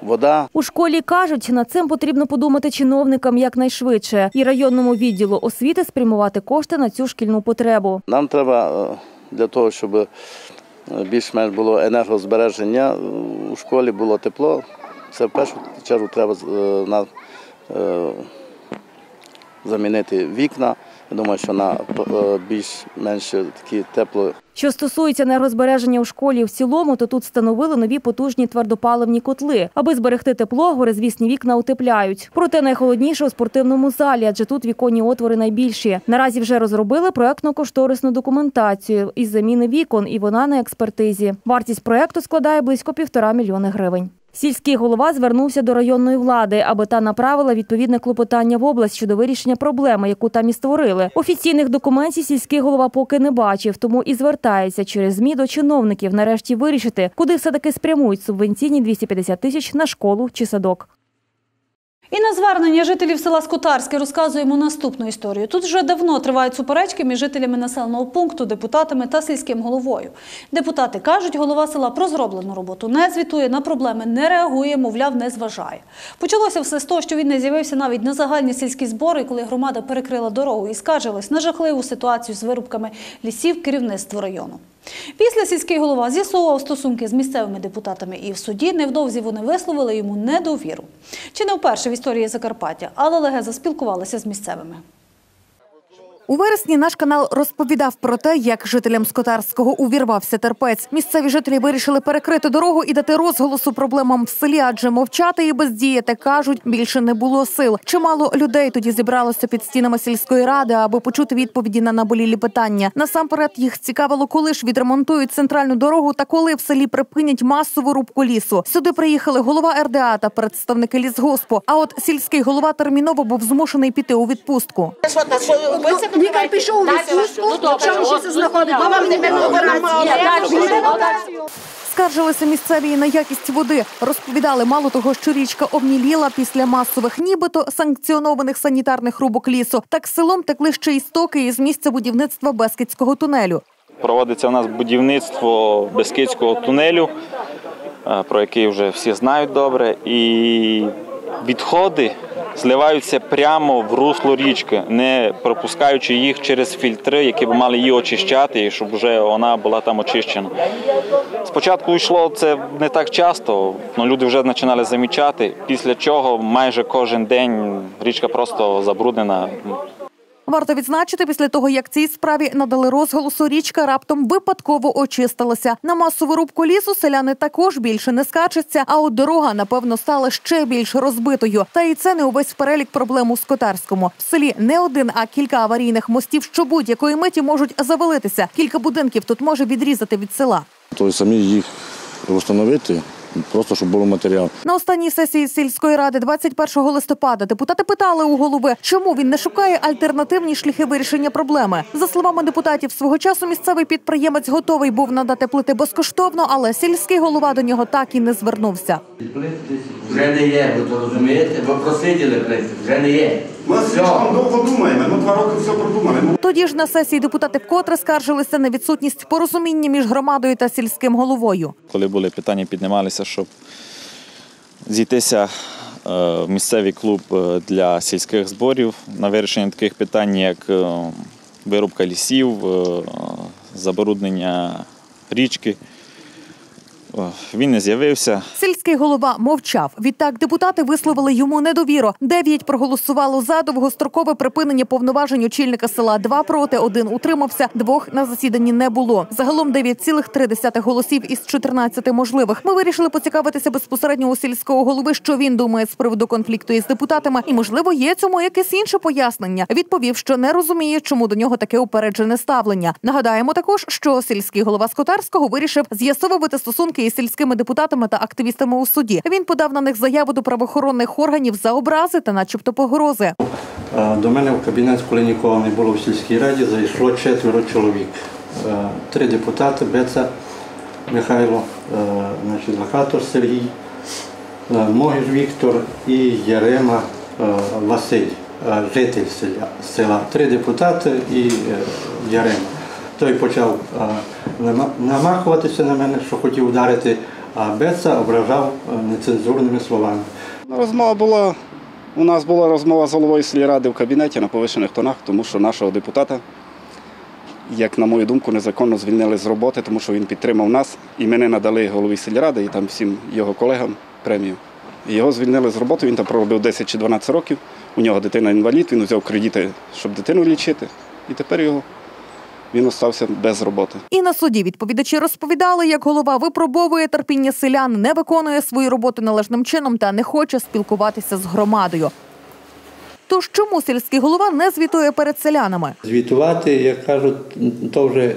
вода. У школі кажуть, над цим потрібно подумати чиновникам якнайшвидше і районному відділу освіти спрямувати кошти на цю шкільну потребу. Нам треба е, для того, щоб е, більш-менш було енергозбереження, е, у школі було тепло. Це в першу чергу треба замінити вікна Я думаю, що на е, більш-менш такі тепло Що стосується енергозбереження у школі в цілому, то тут встановили нові потужні твердопаливні котли. Аби зберегти тепло, горизвісні вікна утепляють. Проте найхолодніше у спортивному залі, адже тут віконні отвори найбільші. Наразі вже розробили проектно-кошторисну документацію із заміни вікон, і вона на експертизі. Вартість проекту складає близько півтора мільйони гривень. Сільський голова звернувся до районної влади, аби та направила відповідне клопотання в область щодо вирішення проблеми, яку там і створили. Офіційних документів сільський голова поки не бачив, тому і звертається через ЗМІ до чиновників нарешті вирішити, куди все-таки спрямують субвенційні 250 тисяч на школу чи садок. І на звернення жителів села Скотарське розказуємо наступну історію. Тут вже давно тривають суперечки між жителями населеного пункту, депутатами та сільським головою. Депутати кажуть, голова села про зроблену роботу не звітує, на проблеми не реагує, мовляв, не зважає. Почалося все з того, що він не з'явився навіть на загальні сільські збори, коли громада перекрила дорогу і скаржилась на жахливу ситуацію з вирубками лісів керівництво району. Після сільський голова з'ясовував стосунки з місцевими депутатами і в суді невдовзі вони висловили йому недовіру. Чи не вперше історії Закарпаття, але Легеза спілкувалася з місцевими. У вересні наш канал розповідав про те, як жителям Скотарського увірвався терпець. Місцеві жителі вирішили перекрити дорогу і дати розголосу проблемам в селі, адже мовчати і бездіяти кажуть, більше не було сил. Чимало людей тоді зібралося під стінами сільської ради, аби почути відповіді на наболілі питання. Насамперед їх цікавило, коли ж відремонтують центральну дорогу та коли в селі припинять масову рубку лісу. Сюди приїхали голова РДА та представники лісгоспу. А от сільський голова терміново був змушений піти у відпустку. Лікар пішов у відпустку, що він ще знаходить, вам не Скаржилися місцеві на якість води. Розповідали мало того, що річка обміліла після масових, нібито санкціонованих санітарних рубок лісу. Так селом текли ще й стоки із місця будівництва Бескидського тунелю. Проводиться у нас будівництво Бескидського тунелю, е, про який вже всі знають добре, і відходи зливаються прямо в русло річки, не пропускаючи їх через фільтри, які б мали її очищати, щоб вже вона була там очищена. Спочатку йшло це не так часто, але люди вже починали замічати, після чого майже кожен день річка просто забруднена. Варто відзначити, після того як цій справі надали розголосу, річка раптом випадково очистилася. На масову рубку лісу селяни також більше не скачуться. А от дорога, напевно, стала ще більш розбитою. Та і це не увесь перелік проблем у Скотарському. В селі не один, а кілька аварійних мостів, що будь-якої миті можуть завалитися. Кілька будинків тут може відрізати від села. То самі їх встановити, просто щоб було матеріал. На останній сесії сільської ради 21 листопада депутати питали у голови, чому він не шукає альтернативні шляхи вирішення проблеми. За словами депутатів, свого часу місцевий підприємець готовий був надати плити безкоштовно, але сільський голова до нього так і не звернувся. Вже не є, ви то розумієте? Ви просиділи плити, вже не є. Ми слишком довго думаємо, ми два роки все продумали. Тоді ж на сесії депутати вкотре скаржилися на відсутність порозуміння між громадою та сільським головою. Коли були питання, піднімалися, щоб зійтися е, в місцевий клуб е, для сільських зборів на вирішення таких питань, як е, вирубка лісів, забруднення річки. Він не з'явився. Сільський голова мовчав. Відтак депутати висловили йому недовіру. Дев'ять проголосувало за довгострокове припинення повноважень очільника села. Два проти, один утримався, двох на засіданні не було. Загалом 9,3 голосів із 14 можливих. Ми вирішили поцікавитися безпосередньо у сільського голови, що він думає з приводу конфлікту із депутатами, і можливо є цьому якесь інше пояснення. Відповів, що не розуміє, чому до нього таке упереджене ставлення. Нагадаємо також, що сільський голова Скотарського вирішив з'ясовувати стосунки із сільськими депутатами та активістами у суді. Він подав на них заяву до правоохоронних органів за образи та, начебто, погрози. Е, До мене в кабінет, коли нікого не було в сільській раді, зайшло четверо чоловік. Е, Три депутати Беца Михайло, е, значить, Лахатор Сергій, Могиш Віктор і Ярема Василь, житель села. Три депутати і Ярема. Той почав намахуватися на мене, що хотів ударити, а Беца ображав нецензурними словами. Розмова була. У нас була розмова з головою сільради в кабінеті на повищених тонах, тому що нашого депутата, як на мою думку, незаконно звільнили з роботи, тому що він підтримав нас, і ми не надали голові сільради і там всім його колегам премію. Його звільнили з роботи, він там проробив 10 чи 12 років. У нього дитина інвалід, він взяв кредити, щоб дитину лічити, і тепер його він остався без роботи. І на суді відповідачі розповідали, як голова випробовує терпіння селян, не виконує свою роботу належним чином та не хоче спілкуватися з громадою. Тож чому сільський голова не звітує перед селянами? Звітувати, як кажуть, то вже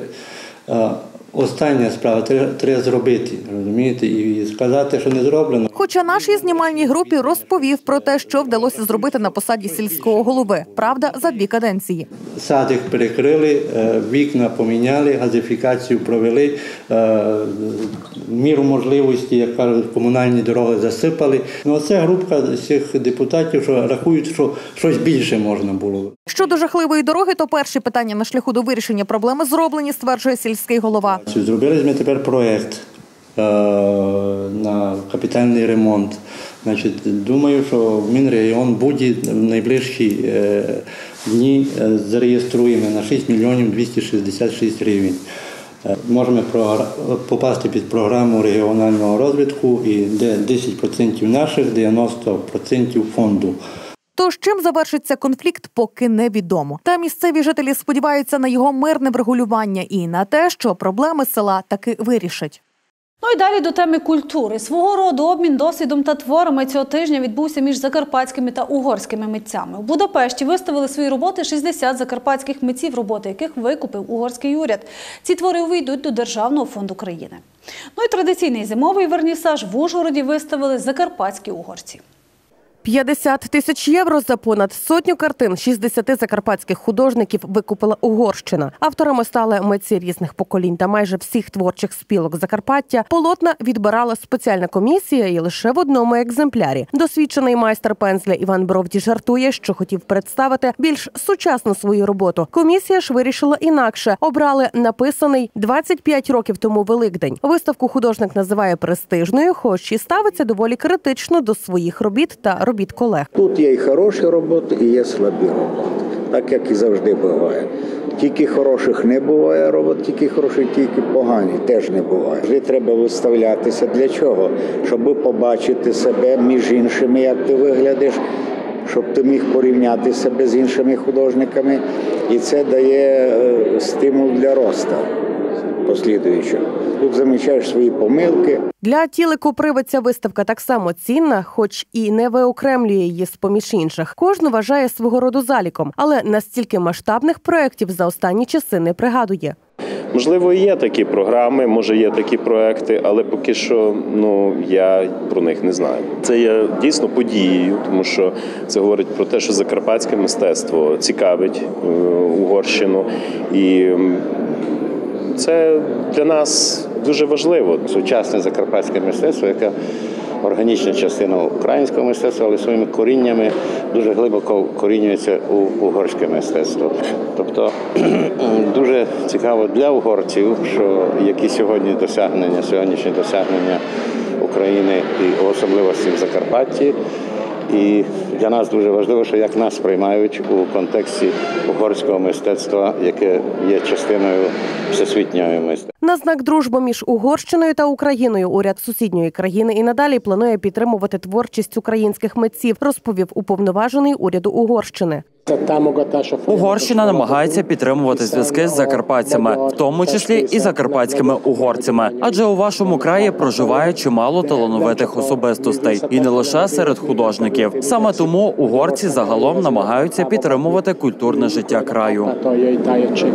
е, остання справа, треба, зробити, розумієте, і сказати, що не зроблено. Хоча нашій знімальній групі розповів про те, що вдалося зробити на посаді сільського голови. Правда, за дві каденції. Садик перекрили, е, вікна поміняли, газифікацію провели, е, міру можливості, як кажуть, комунальні дороги засипали. Ну, це групка цих депутатів, що рахують, що щось більше можна було. Щодо жахливої дороги, то перші питання на шляху до вирішення проблеми зроблені, стверджує сільський голова. Зробили ми тепер проєкт е, на капітальний ремонт. Значить, думаю, що Мінрегіон буде в найближчі е, дні е, зареєструємо на 6 мільйонів 266 гривень. Можемо попасти під програму регіонального розвитку, і де 10% наших, 90% фонду. Тож чим завершиться конфлікт, поки невідомо. Та місцеві жителі сподіваються на його мирне врегулювання і на те, що проблеми села таки вирішать. Ну і далі до теми культури. Свого роду обмін досвідом та творами цього тижня відбувся між закарпатськими та угорськими митцями. У Будапешті виставили свої роботи 60 закарпатських митців, роботи яких викупив угорський уряд. Ці твори увійдуть до Державного фонду країни. Ну і традиційний зимовий вернісаж в Ужгороді виставили закарпатські угорці. 50 тисяч євро за понад сотню картин 60 закарпатських художників викупила Угорщина. Авторами стали митці різних поколінь та майже всіх творчих спілок Закарпаття. Полотна відбирала спеціальна комісія і лише в одному екземплярі. Досвідчений майстер пензля Іван Бровді жартує, що хотів представити більш сучасну свою роботу. Комісія ж вирішила інакше. Обрали написаний 25 років тому Великдень. Виставку художник називає престижною, хоч і ставиться доволі критично до своїх робіт та робіт колег. Тут є і хороші роботи, і є слабі роботи, так як і завжди буває. Тільки хороших не буває робот, тільки хороші, тільки погані теж не буває. Вже треба виставлятися. Для чого? Щоб побачити себе між іншими, як ти виглядиш, щоб ти міг порівняти себе з іншими художниками. І це дає е, стимул для росту послідуючого. Тут замічаєш свої помилки. Для телекоприва ця виставка так само цінна, хоч і не виокремлює її з поміж інших. Кожну вважає свого роду заліком, але настільки масштабних проєктів за останні часи не пригадує. Можливо, є такі програми, може є такі проекти, але поки що ну я про них не знаю. Це є дійсно подією, тому що це говорить про те, що закарпатське мистецтво цікавить е, Угорщину, і це для нас дуже важливо. Сучасне закарпатське мистецтво, яке органічна частина українського мистецтва, але своїми коріннями дуже глибоко корінюється у угорське мистецтво. Тобто дуже цікаво для угорців, що які сьогодні досягнення, сьогоднішні досягнення України і особливості в Закарпатті. І для нас дуже важливо, що як нас приймають у контексті угорського мистецтва, яке є частиною всесвітнього мистецтва. На знак дружби між Угорщиною та Україною уряд сусідньої країни і надалі планує підтримувати творчість українських митців, розповів уповноважений уряду Угорщини. Угорщина намагається підтримувати зв'язки з закарпатцями, в тому числі і закарпатськими угорцями. Адже у вашому краї проживає чимало талановитих особистостей, і не лише серед художників. Саме тому угорці загалом намагаються підтримувати культурне життя краю.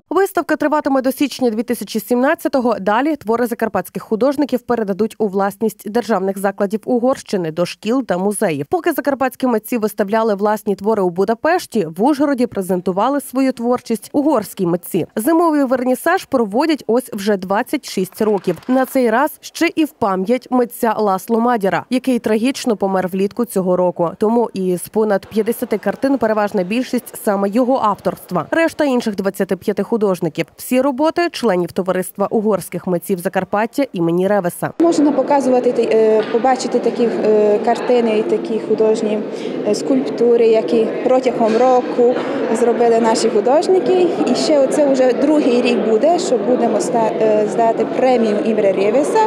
Виставка триватиме до січня 2017-го. Далі твори закарпатських художників передадуть у власність державних закладів Угорщини до шкіл та музеїв. Поки закарпатські митці виставляли власні твори у Будапешті, в Ужгороді презентували свою творчість угорські митці. Зимовий вернісаж проводять ось вже 26 років. На цей раз ще і в пам'ять митця Ласло Мадяра, який трагічно помер влітку цього року. Тому із понад 50 картин переважна більшість саме його авторства. Решта інших 25 художників. Всі роботи членів товариства угорських митців Закарпаття імені Ревеса. Можна показувати е, побачити такі е, картини і такі художні е, скульптури, які протягом року року зробили наші художники. І ще оце вже другий рік буде, що будемо е, здати премію Імре Рєвеса,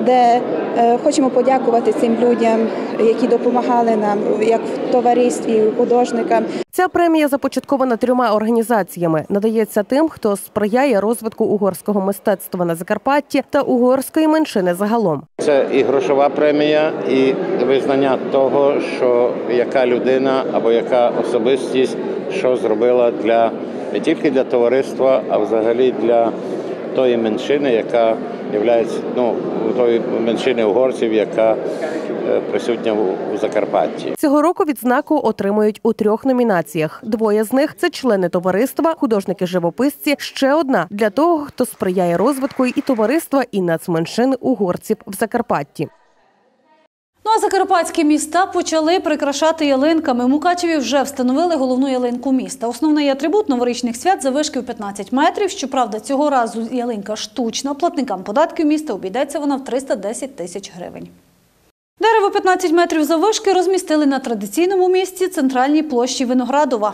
де е, хочемо подякувати цим людям, які допомагали нам як в товаристві художникам. Ця премія започаткована трьома організаціями. Надається тим, хто сприяє розвитку угорського мистецтва на Закарпатті та угорської меншини загалом. Це і грошова премія, і визнання того, що яка людина або яка особистість що зробила для не тільки для товариства, а взагалі для тої меншини, яка є ну, тої меншини угорців, яка е, присутня у Закарпатті. Цього року відзнаку отримують у трьох номінаціях. Двоє з них це члени товариства, художники-живописці. Ще одна для того, хто сприяє розвитку і товариства, і нацменшин угорців в Закарпатті. Ну а закарпатські міста почали прикрашати ялинками. Мукачеві вже встановили головну ялинку міста. Основний атрибут новорічних свят завишки в 15 метрів. Щоправда, цього разу ялинка штучна. Платникам податків міста обійдеться вона в 310 тисяч гривень. Дерево 15 метрів завишки розмістили на традиційному місці центральній площі Виноградова.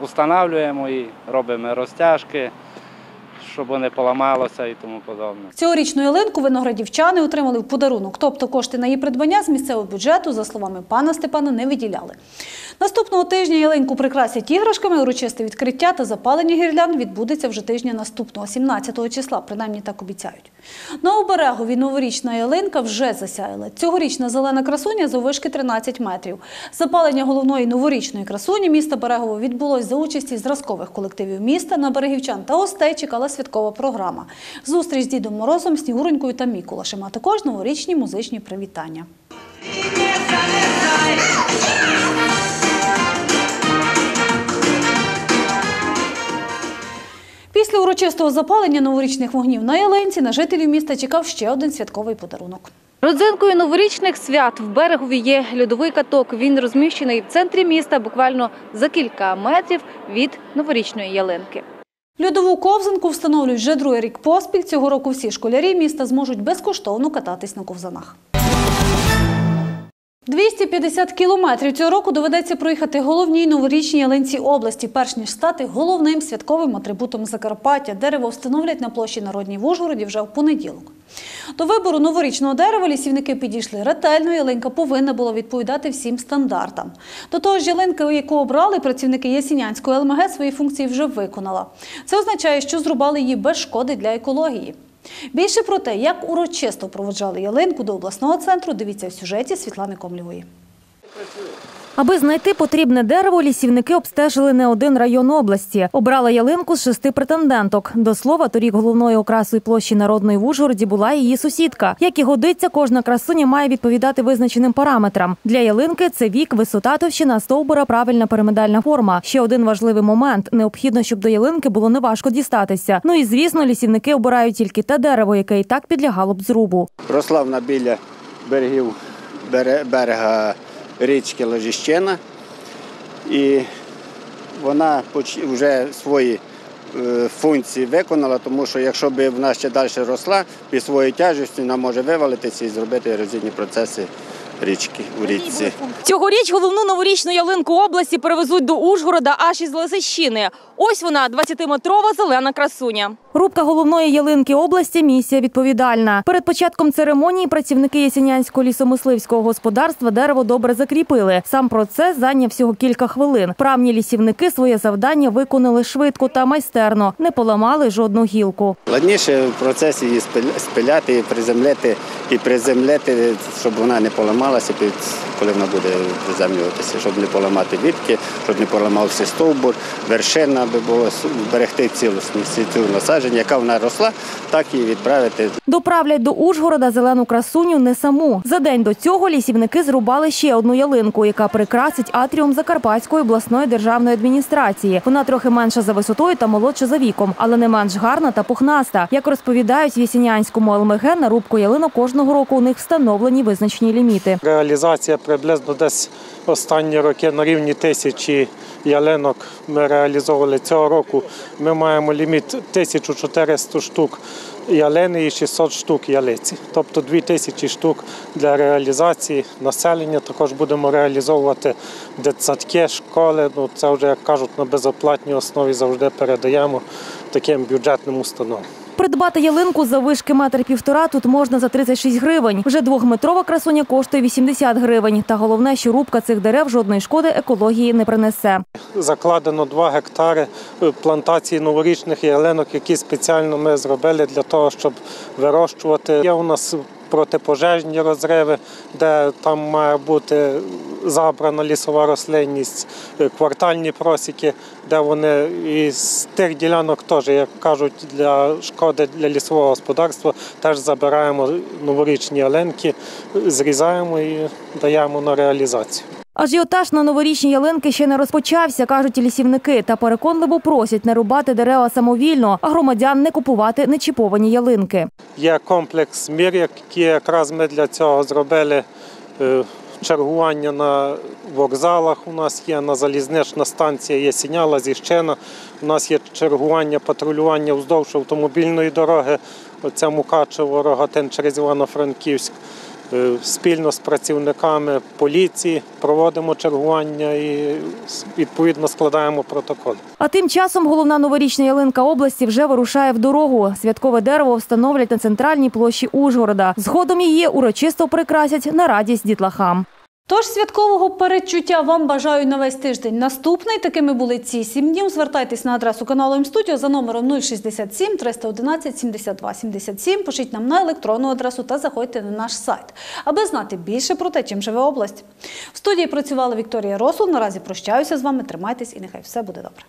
Устанавлюємо і робимо розтяжки, щоб не поламалося і тому подобне. Цьогорічну ялинку виноградівчани отримали в подарунок, тобто кошти на її придбання з місцевого бюджету, за словами пана Степана, не виділяли. Наступного тижня ялинку прикрасять іграшками, урочисте відкриття та запалення гірлянд відбудеться вже тижня наступного, 17 числа, принаймні так обіцяють. На оберегові новорічна ялинка вже засяяла. Цьогорічна зелена красуня заввишки 13 метрів. Запалення головної новорічної красуні міста Берегово відбулось за участі зразкових колективів міста. На берегівчан та гостей чекала святкова програма. Зустріч з Дідом Морозом, Снігуренькою та Мікулашем, а також новорічні музичні привітання. Після урочистого запалення новорічних вогнів на ялинці на жителів міста чекав ще один святковий подарунок. Родзинкою новорічних свят в берегові є льодовий каток. Він розміщений в центрі міста, буквально за кілька метрів від новорічної ялинки. Льодову ковзанку встановлюють вже другий рік поспіль. Цього року всі школярі міста зможуть безкоштовно кататись на ковзанах. 250 кілометрів цього року доведеться проїхати головній новорічній ялинці області, перш ніж стати головним святковим атрибутом Закарпаття. Дерево встановлять на площі Народній в Ужгороді вже в понеділок. До вибору новорічного дерева лісівники підійшли ретельно. Ялинка повинна була відповідати всім стандартам. До того ж, ялинка, яку обрали працівники Ясінянської ЛМГ, свої функції вже виконала. Це означає, що зрубали її без шкоди для екології. Більше про те, як урочисто проводжали ялинку до обласного центру, дивіться в сюжеті Світлани Комлєвої. Аби знайти потрібне дерево, лісівники обстежили не один район області. Обрали ялинку з шести претенденток. До слова, торік головною окрасою площі народної в Ужгороді була її сусідка. Як і годиться, кожна красуня має відповідати визначеним параметрам. Для ялинки це вік, висота, товщина стовбура, правильна перимедальна форма. Ще один важливий момент: необхідно, щоб до ялинки було неважко дістатися. Ну і звісно, лісівники обирають тільки те дерево, яке і так підлягало б зрубу. Росла вона біля берегів бере- берега річки Ложіщина. І вона вже свої е, функції виконала, тому що якщо б вона ще далі росла, під своєю тяжістю вона може вивалитися і зробити ерозійні процеси річки у річці. Цьогоріч головну новорічну ялинку області перевезуть до Ужгорода аж із Лисищини. Ось вона 20-метрова зелена красуня. Рубка головної ялинки області місія відповідальна. Перед початком церемонії працівники Ясінянського лісомисливського господарства дерево добре закріпили. Сам процес зайняв всього кілька хвилин. Правні лісівники своє завдання виконали швидко та майстерно, не поламали жодну гілку. Складніше в процесі її спиляти, і приземлити і приземлити, щоб вона не поламалася, під- коли вона буде приземлюватися, щоб не поламати вітки, щоб не поламався стовбур, вершина, аби було зберегти цілісність цю насадження, яка вона росла, так і відправити Доправлять до Ужгорода зелену красуню не саму. За день до цього лісівники зрубали ще одну ялинку, яка прикрасить атріум Закарпатської обласної державної адміністрації. Вона трохи менша за висотою та молодша за віком, але не менш гарна та пухнаста. Як розповідають в Ясінянському ЛМГ, на рубку ялинок кожного року у них встановлені визначені ліміти. Реалізація приблизно десь останні роки на рівні тисячі ялинок ми реалізовували цього року. Ми маємо ліміт 1400 штук. ялини і 600 штук ялиці. Тобто 2000 штук для реалізації населення. Також будемо реалізовувати дитсадки, школи. Ну, це вже, як кажуть, на безоплатній основі завжди передаємо таким бюджетним установам. Придбати ялинку за вишки метр півтора тут можна за 36 гривень. Вже двохметрова красуня коштує 80 гривень. Та головне, що рубка цих дерев жодної шкоди екології не принесе. Закладено 2 гектари е, плантації новорічних ялинок, які спеціально ми зробили для того, щоб вирощувати. Є у нас протипожежні розриви, де там має бути забрана лісова рослинність, е, квартальні просіки, де вони із тих ділянок теж, як кажуть, для шкоди для лісового господарства теж забираємо новорічні оленки, зрізаємо і даємо на реалізацію. Ажіотаж на новорічні ялинки ще не розпочався, кажуть лісівники, та переконливо просять не рубати дерева самовільно, а громадян не купувати нечіповані ялинки. Є комплекс мір, які якраз ми для цього зробили е, чергування на вокзалах. У нас є на залізнична станція, є Сіняла, Зіщина. У нас є чергування, патрулювання вздовж автомобільної дороги. Оця Мукачево, Рогатин через Івано-Франківськ. Е, Спільно з працівниками поліції проводимо чергування і відповідно складаємо протокол. А тим часом головна новорічна ялинка області вже вирушає в дорогу. Святкове дерево встановлять на центральній площі Ужгорода. Згодом її урочисто прикрасять на радість дітлахам. Тож святкового передчуття вам бажаю на весь тиждень. Наступний такими були ці сім днів. Звертайтесь на адресу каналу М-студіо за номером 067 311 72 77. Пишіть нам на електронну адресу та заходьте на наш сайт, аби знати більше про те, чим живе область. В студії працювала Вікторія Росул. Наразі прощаюся з вами. Тримайтесь і нехай все буде добре.